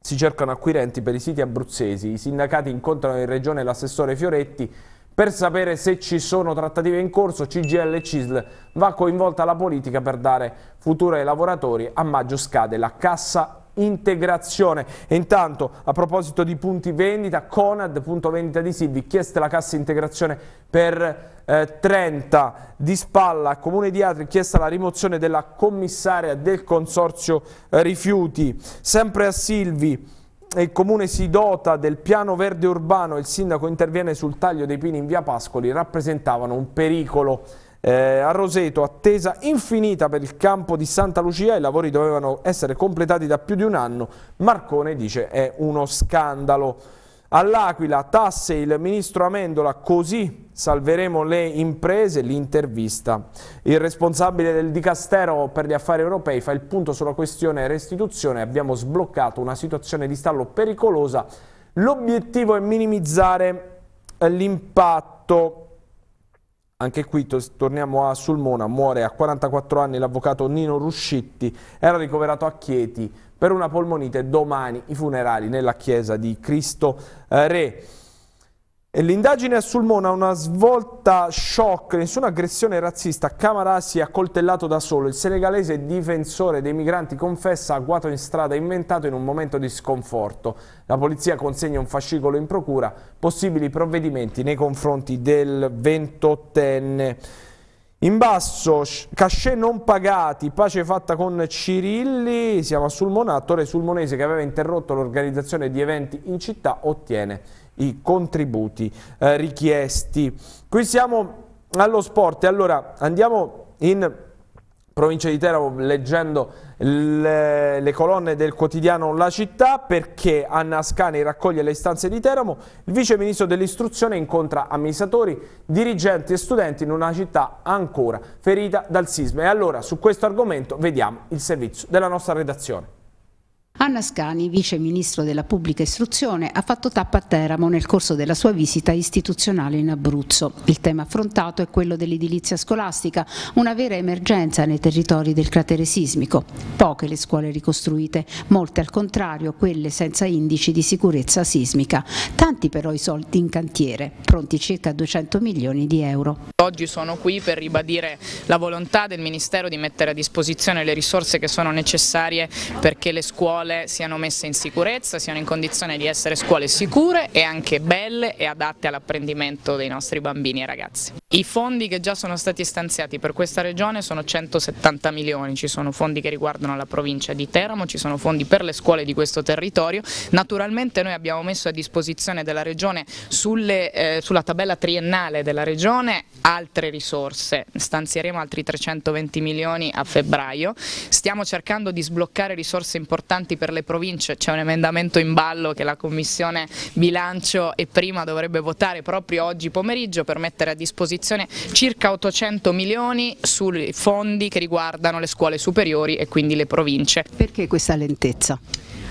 si cercano acquirenti per i siti abruzzesi. I sindacati incontrano in regione l'assessore Fioretti Per sapere se ci sono trattative in corso, CGL e CISL va coinvolta la politica per dare futuro ai lavoratori. A maggio scade la cassa integrazione. E intanto, a proposito di punti vendita, Conad, punto vendita di Silvi, chieste la cassa integrazione per eh, 30 di spalla, Comune di Atri, chiesta la rimozione della commissaria del consorzio eh, rifiuti. Sempre a Silvi, il comune si dota del piano verde urbano, il sindaco interviene sul taglio dei pini in via Pascoli, rappresentavano un pericolo eh, a Roseto, attesa infinita per il campo di Santa Lucia, i lavori dovevano essere completati da più di un anno, Marcone dice è uno scandalo. All'Aquila, tasse il ministro Amendola, così salveremo le imprese, l'intervista. Il responsabile del Dicastero per gli affari europei fa il punto sulla questione restituzione, abbiamo sbloccato una situazione di stallo pericolosa, l'obiettivo è minimizzare l'impatto anche qui torniamo a Sulmona, muore a 44 anni l'avvocato Nino Ruscitti, era ricoverato a Chieti per una polmonite, domani i funerali nella chiesa di Cristo eh, Re. L'indagine a Sulmona ha una svolta shock, nessuna aggressione razzista, Camara si è accoltellato da solo, il senegalese difensore dei migranti confessa agguato in strada inventato in un momento di sconforto. La polizia consegna un fascicolo in procura, possibili provvedimenti nei confronti del 28enne. In basso, cachet non pagati, pace fatta con Cirilli, siamo a Sulmona, attore sulmonese che aveva interrotto l'organizzazione di eventi in città, ottiene i contributi eh, richiesti. Qui siamo allo sport allora andiamo in provincia di Teramo leggendo le, le, colonne del quotidiano La Città perché Anna Ascani raccoglie le istanze di Teramo, il vice ministro dell'istruzione incontra amministratori, dirigenti e studenti in una città ancora ferita dal sisma. E allora su questo argomento vediamo il servizio della nostra redazione. Anna Scani, vice ministro della pubblica istruzione, ha fatto tappa a Teramo nel corso della sua visita istituzionale in Abruzzo. Il tema affrontato è quello dell'edilizia scolastica, una vera emergenza nei territori del cratere sismico. Poche le scuole ricostruite, molte al contrario quelle senza indici di sicurezza sismica. Tanti però i soldi in cantiere, pronti circa 200 milioni di euro. Oggi sono qui per ribadire la volontà del Ministero di mettere a disposizione le risorse che sono necessarie perché le scuole scuole siano messe in sicurezza, siano in condizione di essere scuole sicure e anche belle e adatte all'apprendimento dei nostri bambini e ragazzi. I fondi che già sono stati stanziati per questa regione sono 170 milioni, ci sono fondi che riguardano la provincia di Teramo, ci sono fondi per le scuole di questo territorio, naturalmente noi abbiamo messo a disposizione della regione sulle, eh, sulla tabella triennale della regione altre risorse, stanzieremo altri 320 milioni a febbraio, stiamo cercando di sbloccare risorse importanti per le province, c'è un emendamento in ballo che la Commissione Bilancio e prima dovrebbe votare proprio oggi pomeriggio per mettere a disposizione circa 800 milioni sui fondi che riguardano le scuole superiori e quindi le province. Perché questa lentezza?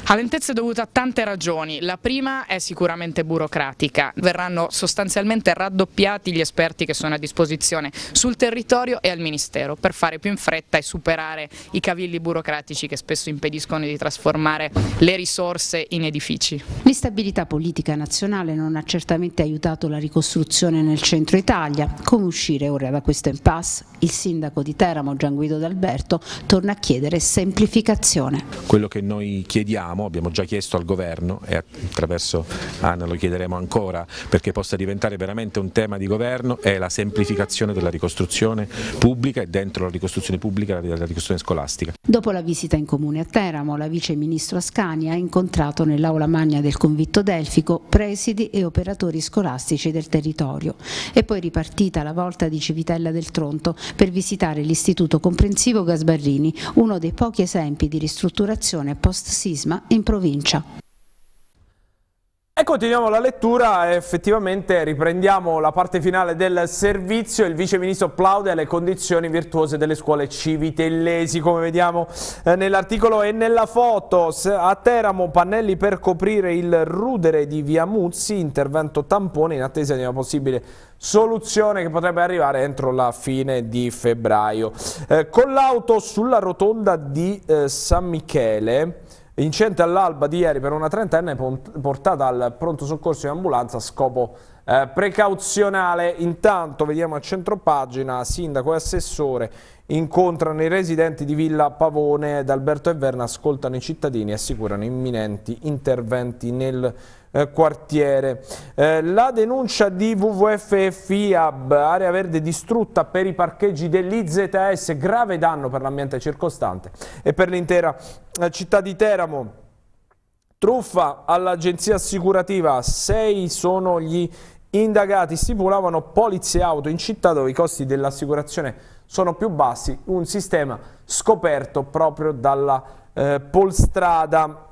Ha lentezza dovuta a tante ragioni, la prima è sicuramente burocratica, verranno sostanzialmente raddoppiati gli esperti che sono a disposizione sul territorio e al Ministero per fare più in fretta e superare i cavilli burocratici che spesso impediscono di trasformare le risorse in edifici. L'instabilità politica nazionale non ha certamente aiutato la ricostruzione nel centro Italia. Come uscire ora da questo impasse? Il sindaco di Teramo, Gian Guido D'Alberto, torna a chiedere semplificazione. Quello che noi chiediamo chiediamo, abbiamo già chiesto al governo e attraverso Anna lo chiederemo ancora perché possa diventare veramente un tema di governo è la semplificazione della ricostruzione pubblica e dentro la ricostruzione pubblica la ricostruzione scolastica. Dopo la visita in comune a Teramo, la vice ministro Ascani ha incontrato nell'aula magna del convitto Delfico presidi e operatori scolastici del territorio. È poi ripartita la volta di Civitella del Tronto per visitare l'istituto comprensivo Gasbarrini, uno dei pochi esempi di ristrutturazione post-sisma in provincia. E continuiamo la lettura, effettivamente riprendiamo la parte finale del servizio, il Vice Ministro plaude alle condizioni virtuose delle scuole civitellesi, come vediamo eh, nell'articolo e nella foto. A Teramo pannelli per coprire il rudere di Via Muzzi, intervento tampone in attesa di una possibile soluzione che potrebbe arrivare entro la fine di febbraio. Eh, con l'auto sulla rotonda di eh, San Michele Vincente all'alba di ieri per una trentenne portata al pronto soccorso in ambulanza a scopo eh, precauzionale. Intanto vediamo a centropagina, sindaco e assessore incontrano i residenti di Villa Pavone ed Alberto e Verna ascoltano i cittadini e assicurano imminenti interventi nel eh, quartiere. Eh, la denuncia di WWF e FIAB, area verde distrutta per i parcheggi dell'IZS, grave danno per l'ambiente circostante e per l'intera eh, città di Teramo. Truffa all'agenzia assicurativa, sei sono gli indagati, stipulavano polizze auto in città dove i costi dell'assicurazione sono più bassi, un sistema scoperto proprio dalla eh, Polstrada.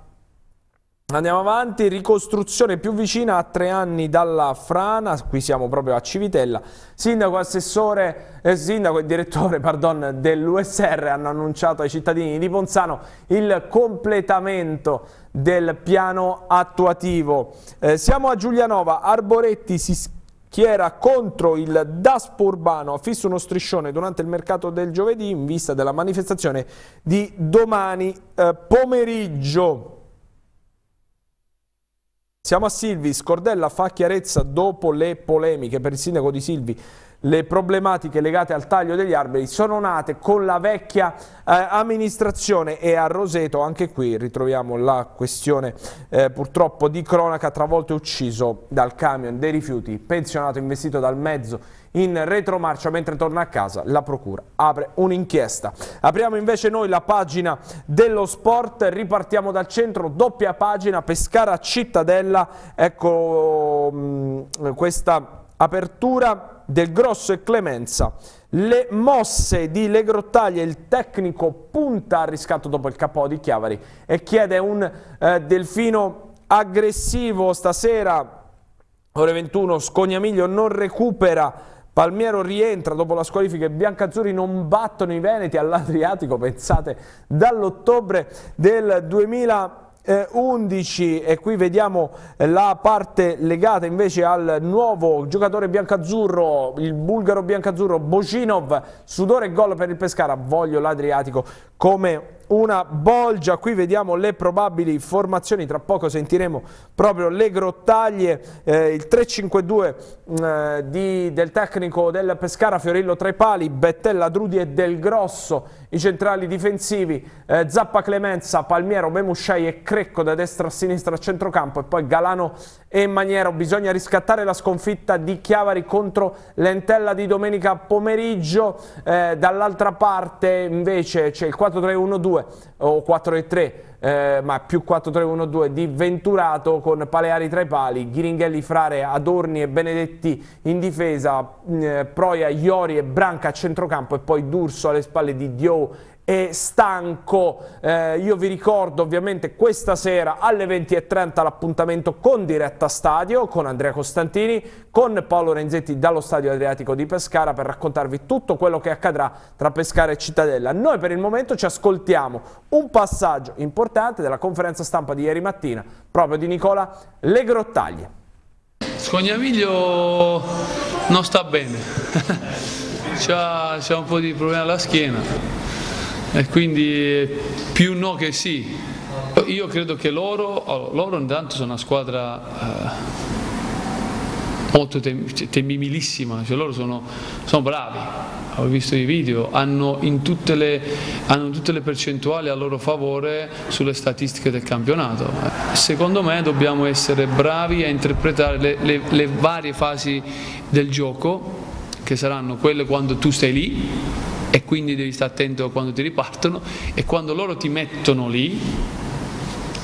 Andiamo avanti, ricostruzione più vicina a tre anni dalla frana, qui siamo proprio a Civitella, sindaco, assessore, eh, sindaco e direttore dell'USR hanno annunciato ai cittadini di Ponzano il completamento del piano attuativo. Eh, siamo a Giulianova, Arboretti si schiera contro il DASPO urbano, affisso uno striscione durante il mercato del giovedì in vista della manifestazione di domani eh, pomeriggio. Siamo a Silvi, Scordella fa chiarezza dopo le polemiche per il sindaco di Silvi. Le problematiche legate al taglio degli alberi sono nate con la vecchia eh, amministrazione e a Roseto anche qui ritroviamo la questione eh, purtroppo di cronaca travolto e ucciso dal camion dei rifiuti, pensionato investito dal mezzo in retromarcia mentre torna a casa la procura apre un'inchiesta. Apriamo invece noi la pagina dello sport ripartiamo dal centro doppia pagina Pescara Cittadella. Ecco mh, mm, questa apertura del Grosso e Clemenza. Le mosse di Le Grottaglie, il tecnico punta al riscatto dopo il capo di Chiavari e chiede un eh, delfino aggressivo. Stasera ore 21 Scognamiglio non recupera Palmiero rientra dopo la squalifica e Biancazzurri non battono i Veneti all'Adriatico, pensate, dall'ottobre del 2000 11 e qui vediamo la parte legata invece al nuovo giocatore biancazzurro, il bulgaro biancazzurro Bocinov, sudore e gol per il Pescara, voglio l'Adriatico come una bolgia, qui vediamo le probabili formazioni, tra poco sentiremo proprio le grottaglie, eh, il 3-5-2 eh, del tecnico del Pescara, Fiorillo tra i pali, Bettella, Drudi e Del Grosso, i centrali difensivi, eh, Zappa Clemenza, Palmiero, Memusciai e Crecco da destra a sinistra a centrocampo. E poi Galano e Maniero, bisogna riscattare la sconfitta di Chiavari contro l'Entella di domenica pomeriggio, eh, dall'altra parte invece c'è il 4-3-1-2 o 4-3 eh, ma più 4-3-1-2 di Venturato con Paleari tra i pali, Ghiringhelli, Frare, Adorni e Benedetti in difesa, eh, Proia, Iori e Branca a centrocampo e poi D'Urso alle spalle di Dio e stanco. Eh, io vi ricordo ovviamente questa sera alle 20.30 l'appuntamento con diretta stadio con Andrea Costantini, con Paolo Renzetti dallo Stadio Adriatico di Pescara per raccontarvi tutto quello che accadrà tra Pescara e Cittadella. Noi per il momento ci ascoltiamo un passaggio importante della conferenza stampa di ieri mattina proprio di Nicola Legrottaglie. Scognamiglio non sta bene, c'ha un po' di problemi alla schiena e quindi più no che sì. Io credo che loro, loro intanto sono una squadra eh, molto tem temibilissima, cioè loro sono, sono bravi, ho visto i video, hanno, tutte le, hanno tutte le percentuali a loro favore sulle statistiche del campionato. Secondo me dobbiamo essere bravi a interpretare le, le, le varie fasi del gioco, che saranno quelle quando tu stai lì, e quindi devi stare attento quando ti ripartono e quando loro ti mettono lì,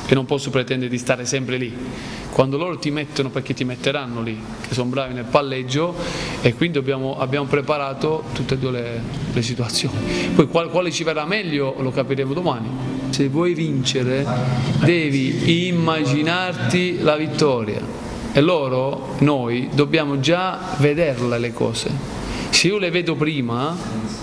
e non posso pretendere di stare sempre lì, quando loro ti mettono perché ti metteranno lì, che sono bravi nel palleggio e quindi abbiamo, abbiamo preparato tutte e due le, le situazioni. Poi qual, quale ci verrà meglio lo capiremo domani. Se vuoi vincere devi immaginarti la vittoria e loro, noi, dobbiamo già vederle le cose. Se io le vedo prima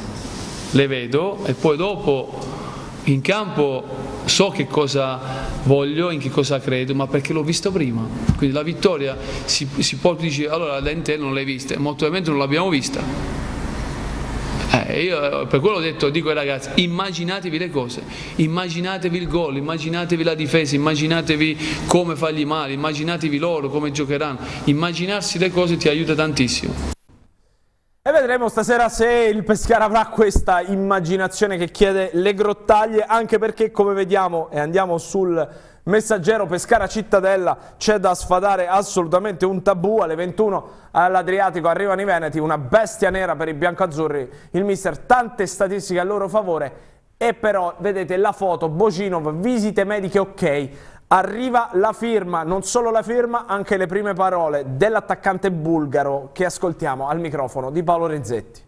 le vedo e poi dopo in campo so che cosa voglio, in che cosa credo, ma perché l'ho visto prima. Quindi la vittoria si, si può dire, allora l'interno non l'hai vista, molto probabilmente non l'abbiamo vista. Eh, io per quello ho detto, dico ai ragazzi, immaginatevi le cose, immaginatevi il gol, immaginatevi la difesa, immaginatevi come fargli male, immaginatevi loro come giocheranno, immaginarsi le cose ti aiuta tantissimo. E vedremo stasera se il Pescara avrà questa immaginazione che chiede le grottaglie, anche perché come vediamo, e andiamo sul Messaggero Pescara Cittadella c'è da sfadare assolutamente un tabù. Alle 21 all'Adriatico arrivano i Veneti una bestia nera per i biancoazzurri il mister tante statistiche a loro favore. E però vedete la foto Bocinov visite mediche ok arriva la firma non solo la firma anche le prime parole dell'attaccante bulgaro che ascoltiamo al microfono di Paolo Rezzetti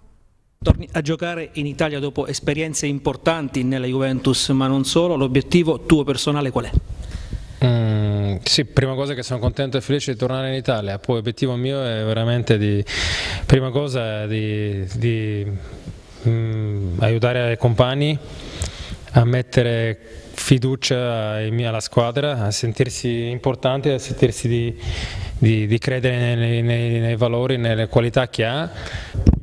Torni a giocare in Italia dopo esperienze importanti nella Juventus, ma non solo. L'obiettivo tuo personale qual è? Mm, sì, prima cosa che sono contento e felice di tornare in Italia, poi l'obiettivo mio è veramente di, prima cosa di, di mm, aiutare i compagni a mettere fiducia alla squadra, a sentirsi importanti, a sentirsi di, di, di credere nei, nei, nei, valori, nelle qualità che ha.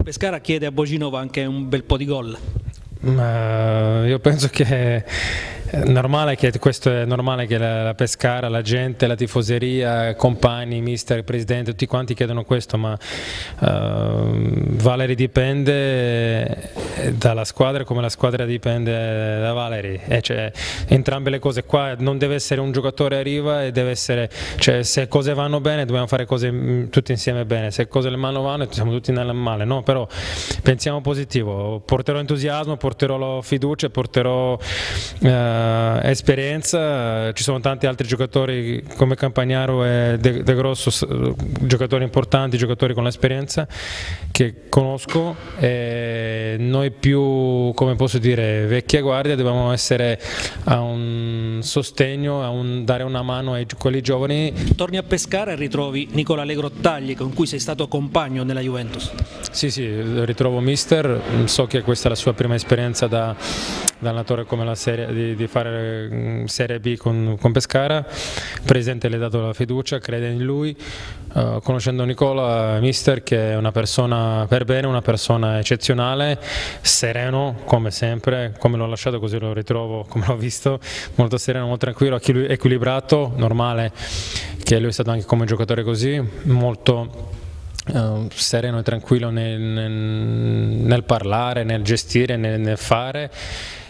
Pescara chiede a Boginova anche un bel po' di gol. Ma io penso che Normale che, questo è normale che la, la, Pescara, la gente, la tifoseria, compagni, mister, presidente, tutti quanti chiedono questo, ma uh, Valeri dipende dalla squadra come la squadra dipende da Valeri. E cioè, entrambe le cose qua non deve essere un giocatore a riva e deve essere, cioè, se cose vanno bene dobbiamo fare cose mm, tutti insieme bene, se cose le mano vanno siamo tutti nel male, no? Però pensiamo positivo, porterò entusiasmo, porterò fiducia, porterò... Uh, uh, esperienza, ci sono tanti altri giocatori come Campagnaro e De, De Grosso, giocatori importanti, giocatori con l'esperienza che conosco e noi più, come posso dire, vecchia guardia dobbiamo essere a un sostegno, a un, dare una mano a quelli giovani. Torni a pescare e ritrovi Nicola Legrottagli con cui sei stato compagno nella Juventus. Sì, sì, ritrovo mister, so che questa è la sua prima esperienza da, da allenatore come la serie, di, di fare mm, Serie B con, con, Pescara, il Presidente le ha dato la fiducia, crede in lui, uh, conoscendo Nicola, mister che è una persona per bene, una persona eccezionale, sereno come sempre, come l'ho lasciato così lo ritrovo, come l'ho visto, molto sereno, molto tranquillo, equilibrato, normale che lui è stato anche come giocatore così, molto Uh, sereno e tranquillo nel, nel, nel, parlare, nel gestire, nel, nel fare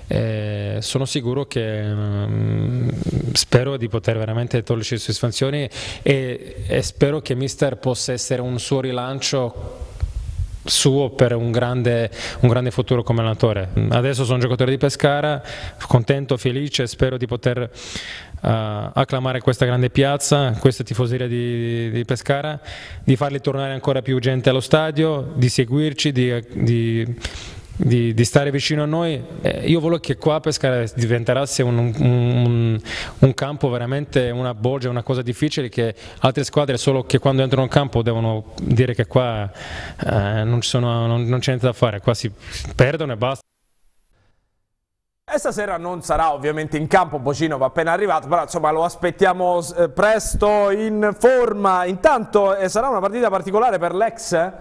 eh, sono sicuro che um, spero di poter veramente toglierci le soddisfazioni e, e spero che Mister possa essere un suo rilancio suo per un grande, un grande, futuro come allenatore. Adesso sono giocatore di Pescara, contento, felice, spero di poter uh, acclamare questa grande piazza, questa tifoseria di, di, Pescara, di farli tornare ancora più gente allo stadio, di seguirci, di, di di, di, stare vicino a noi. Eh, io voglio che qua Pescara diventasse un, un, un, campo veramente una bolgia, una cosa difficile che altre squadre solo che quando entrano in campo devono dire che qua eh, non, sono, non, non c'è niente da fare, qua si perdono e basta. E stasera non sarà ovviamente in campo, Bocino va appena arrivato, però insomma lo aspettiamo eh, presto in forma. Intanto eh, sarà una partita particolare per l'ex eh?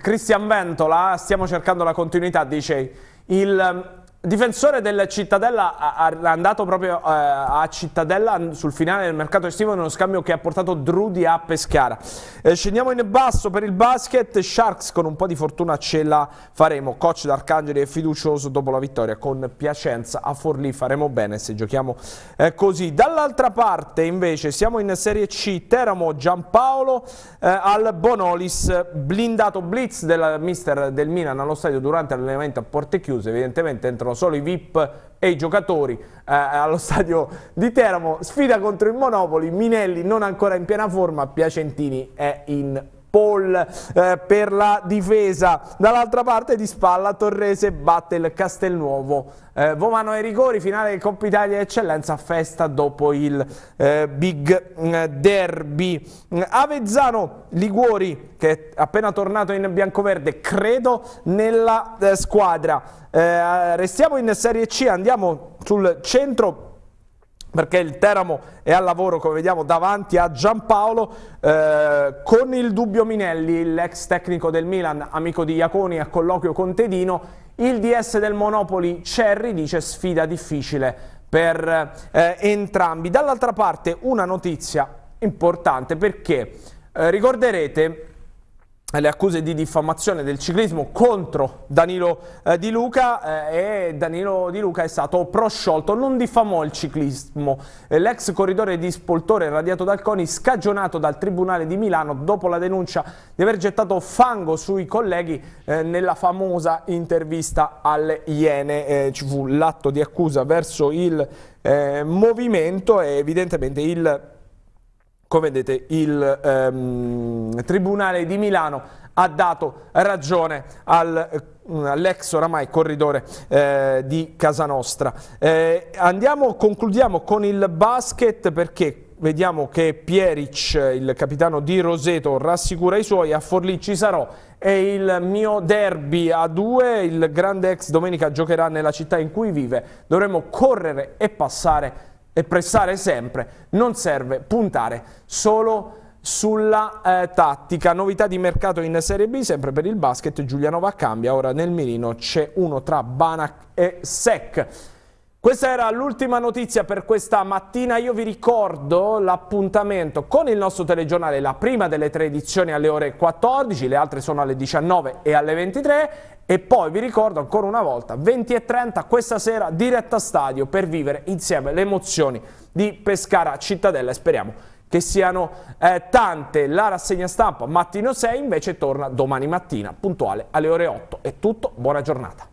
Cristian Ventola, stiamo cercando la continuità, dice il Difensore del Cittadella è andato proprio eh, a Cittadella sul finale del mercato estivo nello scambio che ha portato Drudi a Pescara. Eh, scendiamo in basso per il basket, Sharks con un po' di fortuna ce la faremo. Coach D'Arcangeli è fiducioso dopo la vittoria con Piacenza a Forlì faremo bene se giochiamo eh, così. Dall'altra parte invece siamo in Serie C, Teramo Giampaolo al Bonolis, blindato blitz del mister del Milan allo stadio durante l'allenamento a porte chiuse, evidentemente entrano solo i VIP e i giocatori eh, allo stadio di Teramo, sfida contro il Monopoli, Minelli non ancora in piena forma, Piacentini è in Paul eh, per la difesa. Dall'altra parte di spalla Torrese batte il Castelnuovo. Eh, Vomano ai rigori, finale del Coppa Italia Eccellenza, festa dopo il eh, Big eh, Derby. Avezzano Liguori che è appena tornato in biancoverde, credo nella eh, squadra. Eh, restiamo in Serie C, andiamo sul centro perché il Teramo è al lavoro, come vediamo, davanti a Giampaolo, eh, con il Dubbio Minelli, l'ex tecnico del Milan, amico di Iaconi, a colloquio con Tedino, il DS del Monopoli Cerri dice sfida difficile per eh, entrambi. Dall'altra parte una notizia importante perché eh, ricorderete le accuse di diffamazione del ciclismo contro Danilo eh, Di Luca eh, e Danilo Di Luca è stato prosciolto, non diffamò il ciclismo. Eh, l'ex corridore di Spoltore radiato dal CONI scagionato dal Tribunale di Milano dopo la denuncia di aver gettato fango sui colleghi eh, nella famosa intervista alle Iene. Eh, ci fu l'atto di accusa verso il eh, movimento e evidentemente il come vedete il ehm, Tribunale di Milano ha dato ragione al, mm, all'ex oramai corridore eh, di Casa Nostra. Eh, andiamo, concludiamo con il basket perché vediamo che Pieric, il capitano di Roseto, rassicura i suoi, a Forlì ci sarò e il mio derby a due, il grande ex domenica giocherà nella città in cui vive, dovremo correre e passare e pressare sempre, non serve puntare solo sulla eh, tattica. Novità di mercato in Serie B, sempre per il basket, Giulianova cambia, ora nel mirino c'è uno tra Banac e Sec. Questa era l'ultima notizia per questa mattina, io vi ricordo l'appuntamento con il nostro telegiornale, la prima delle tre edizioni alle ore 14, le altre sono alle 19 e alle 23 e poi vi ricordo ancora una volta 20 e 30 questa sera diretta stadio per vivere insieme le emozioni di Pescara Cittadella e speriamo che siano eh, tante. La rassegna stampa mattino 6 invece torna domani mattina puntuale alle ore 8. È tutto, buona giornata.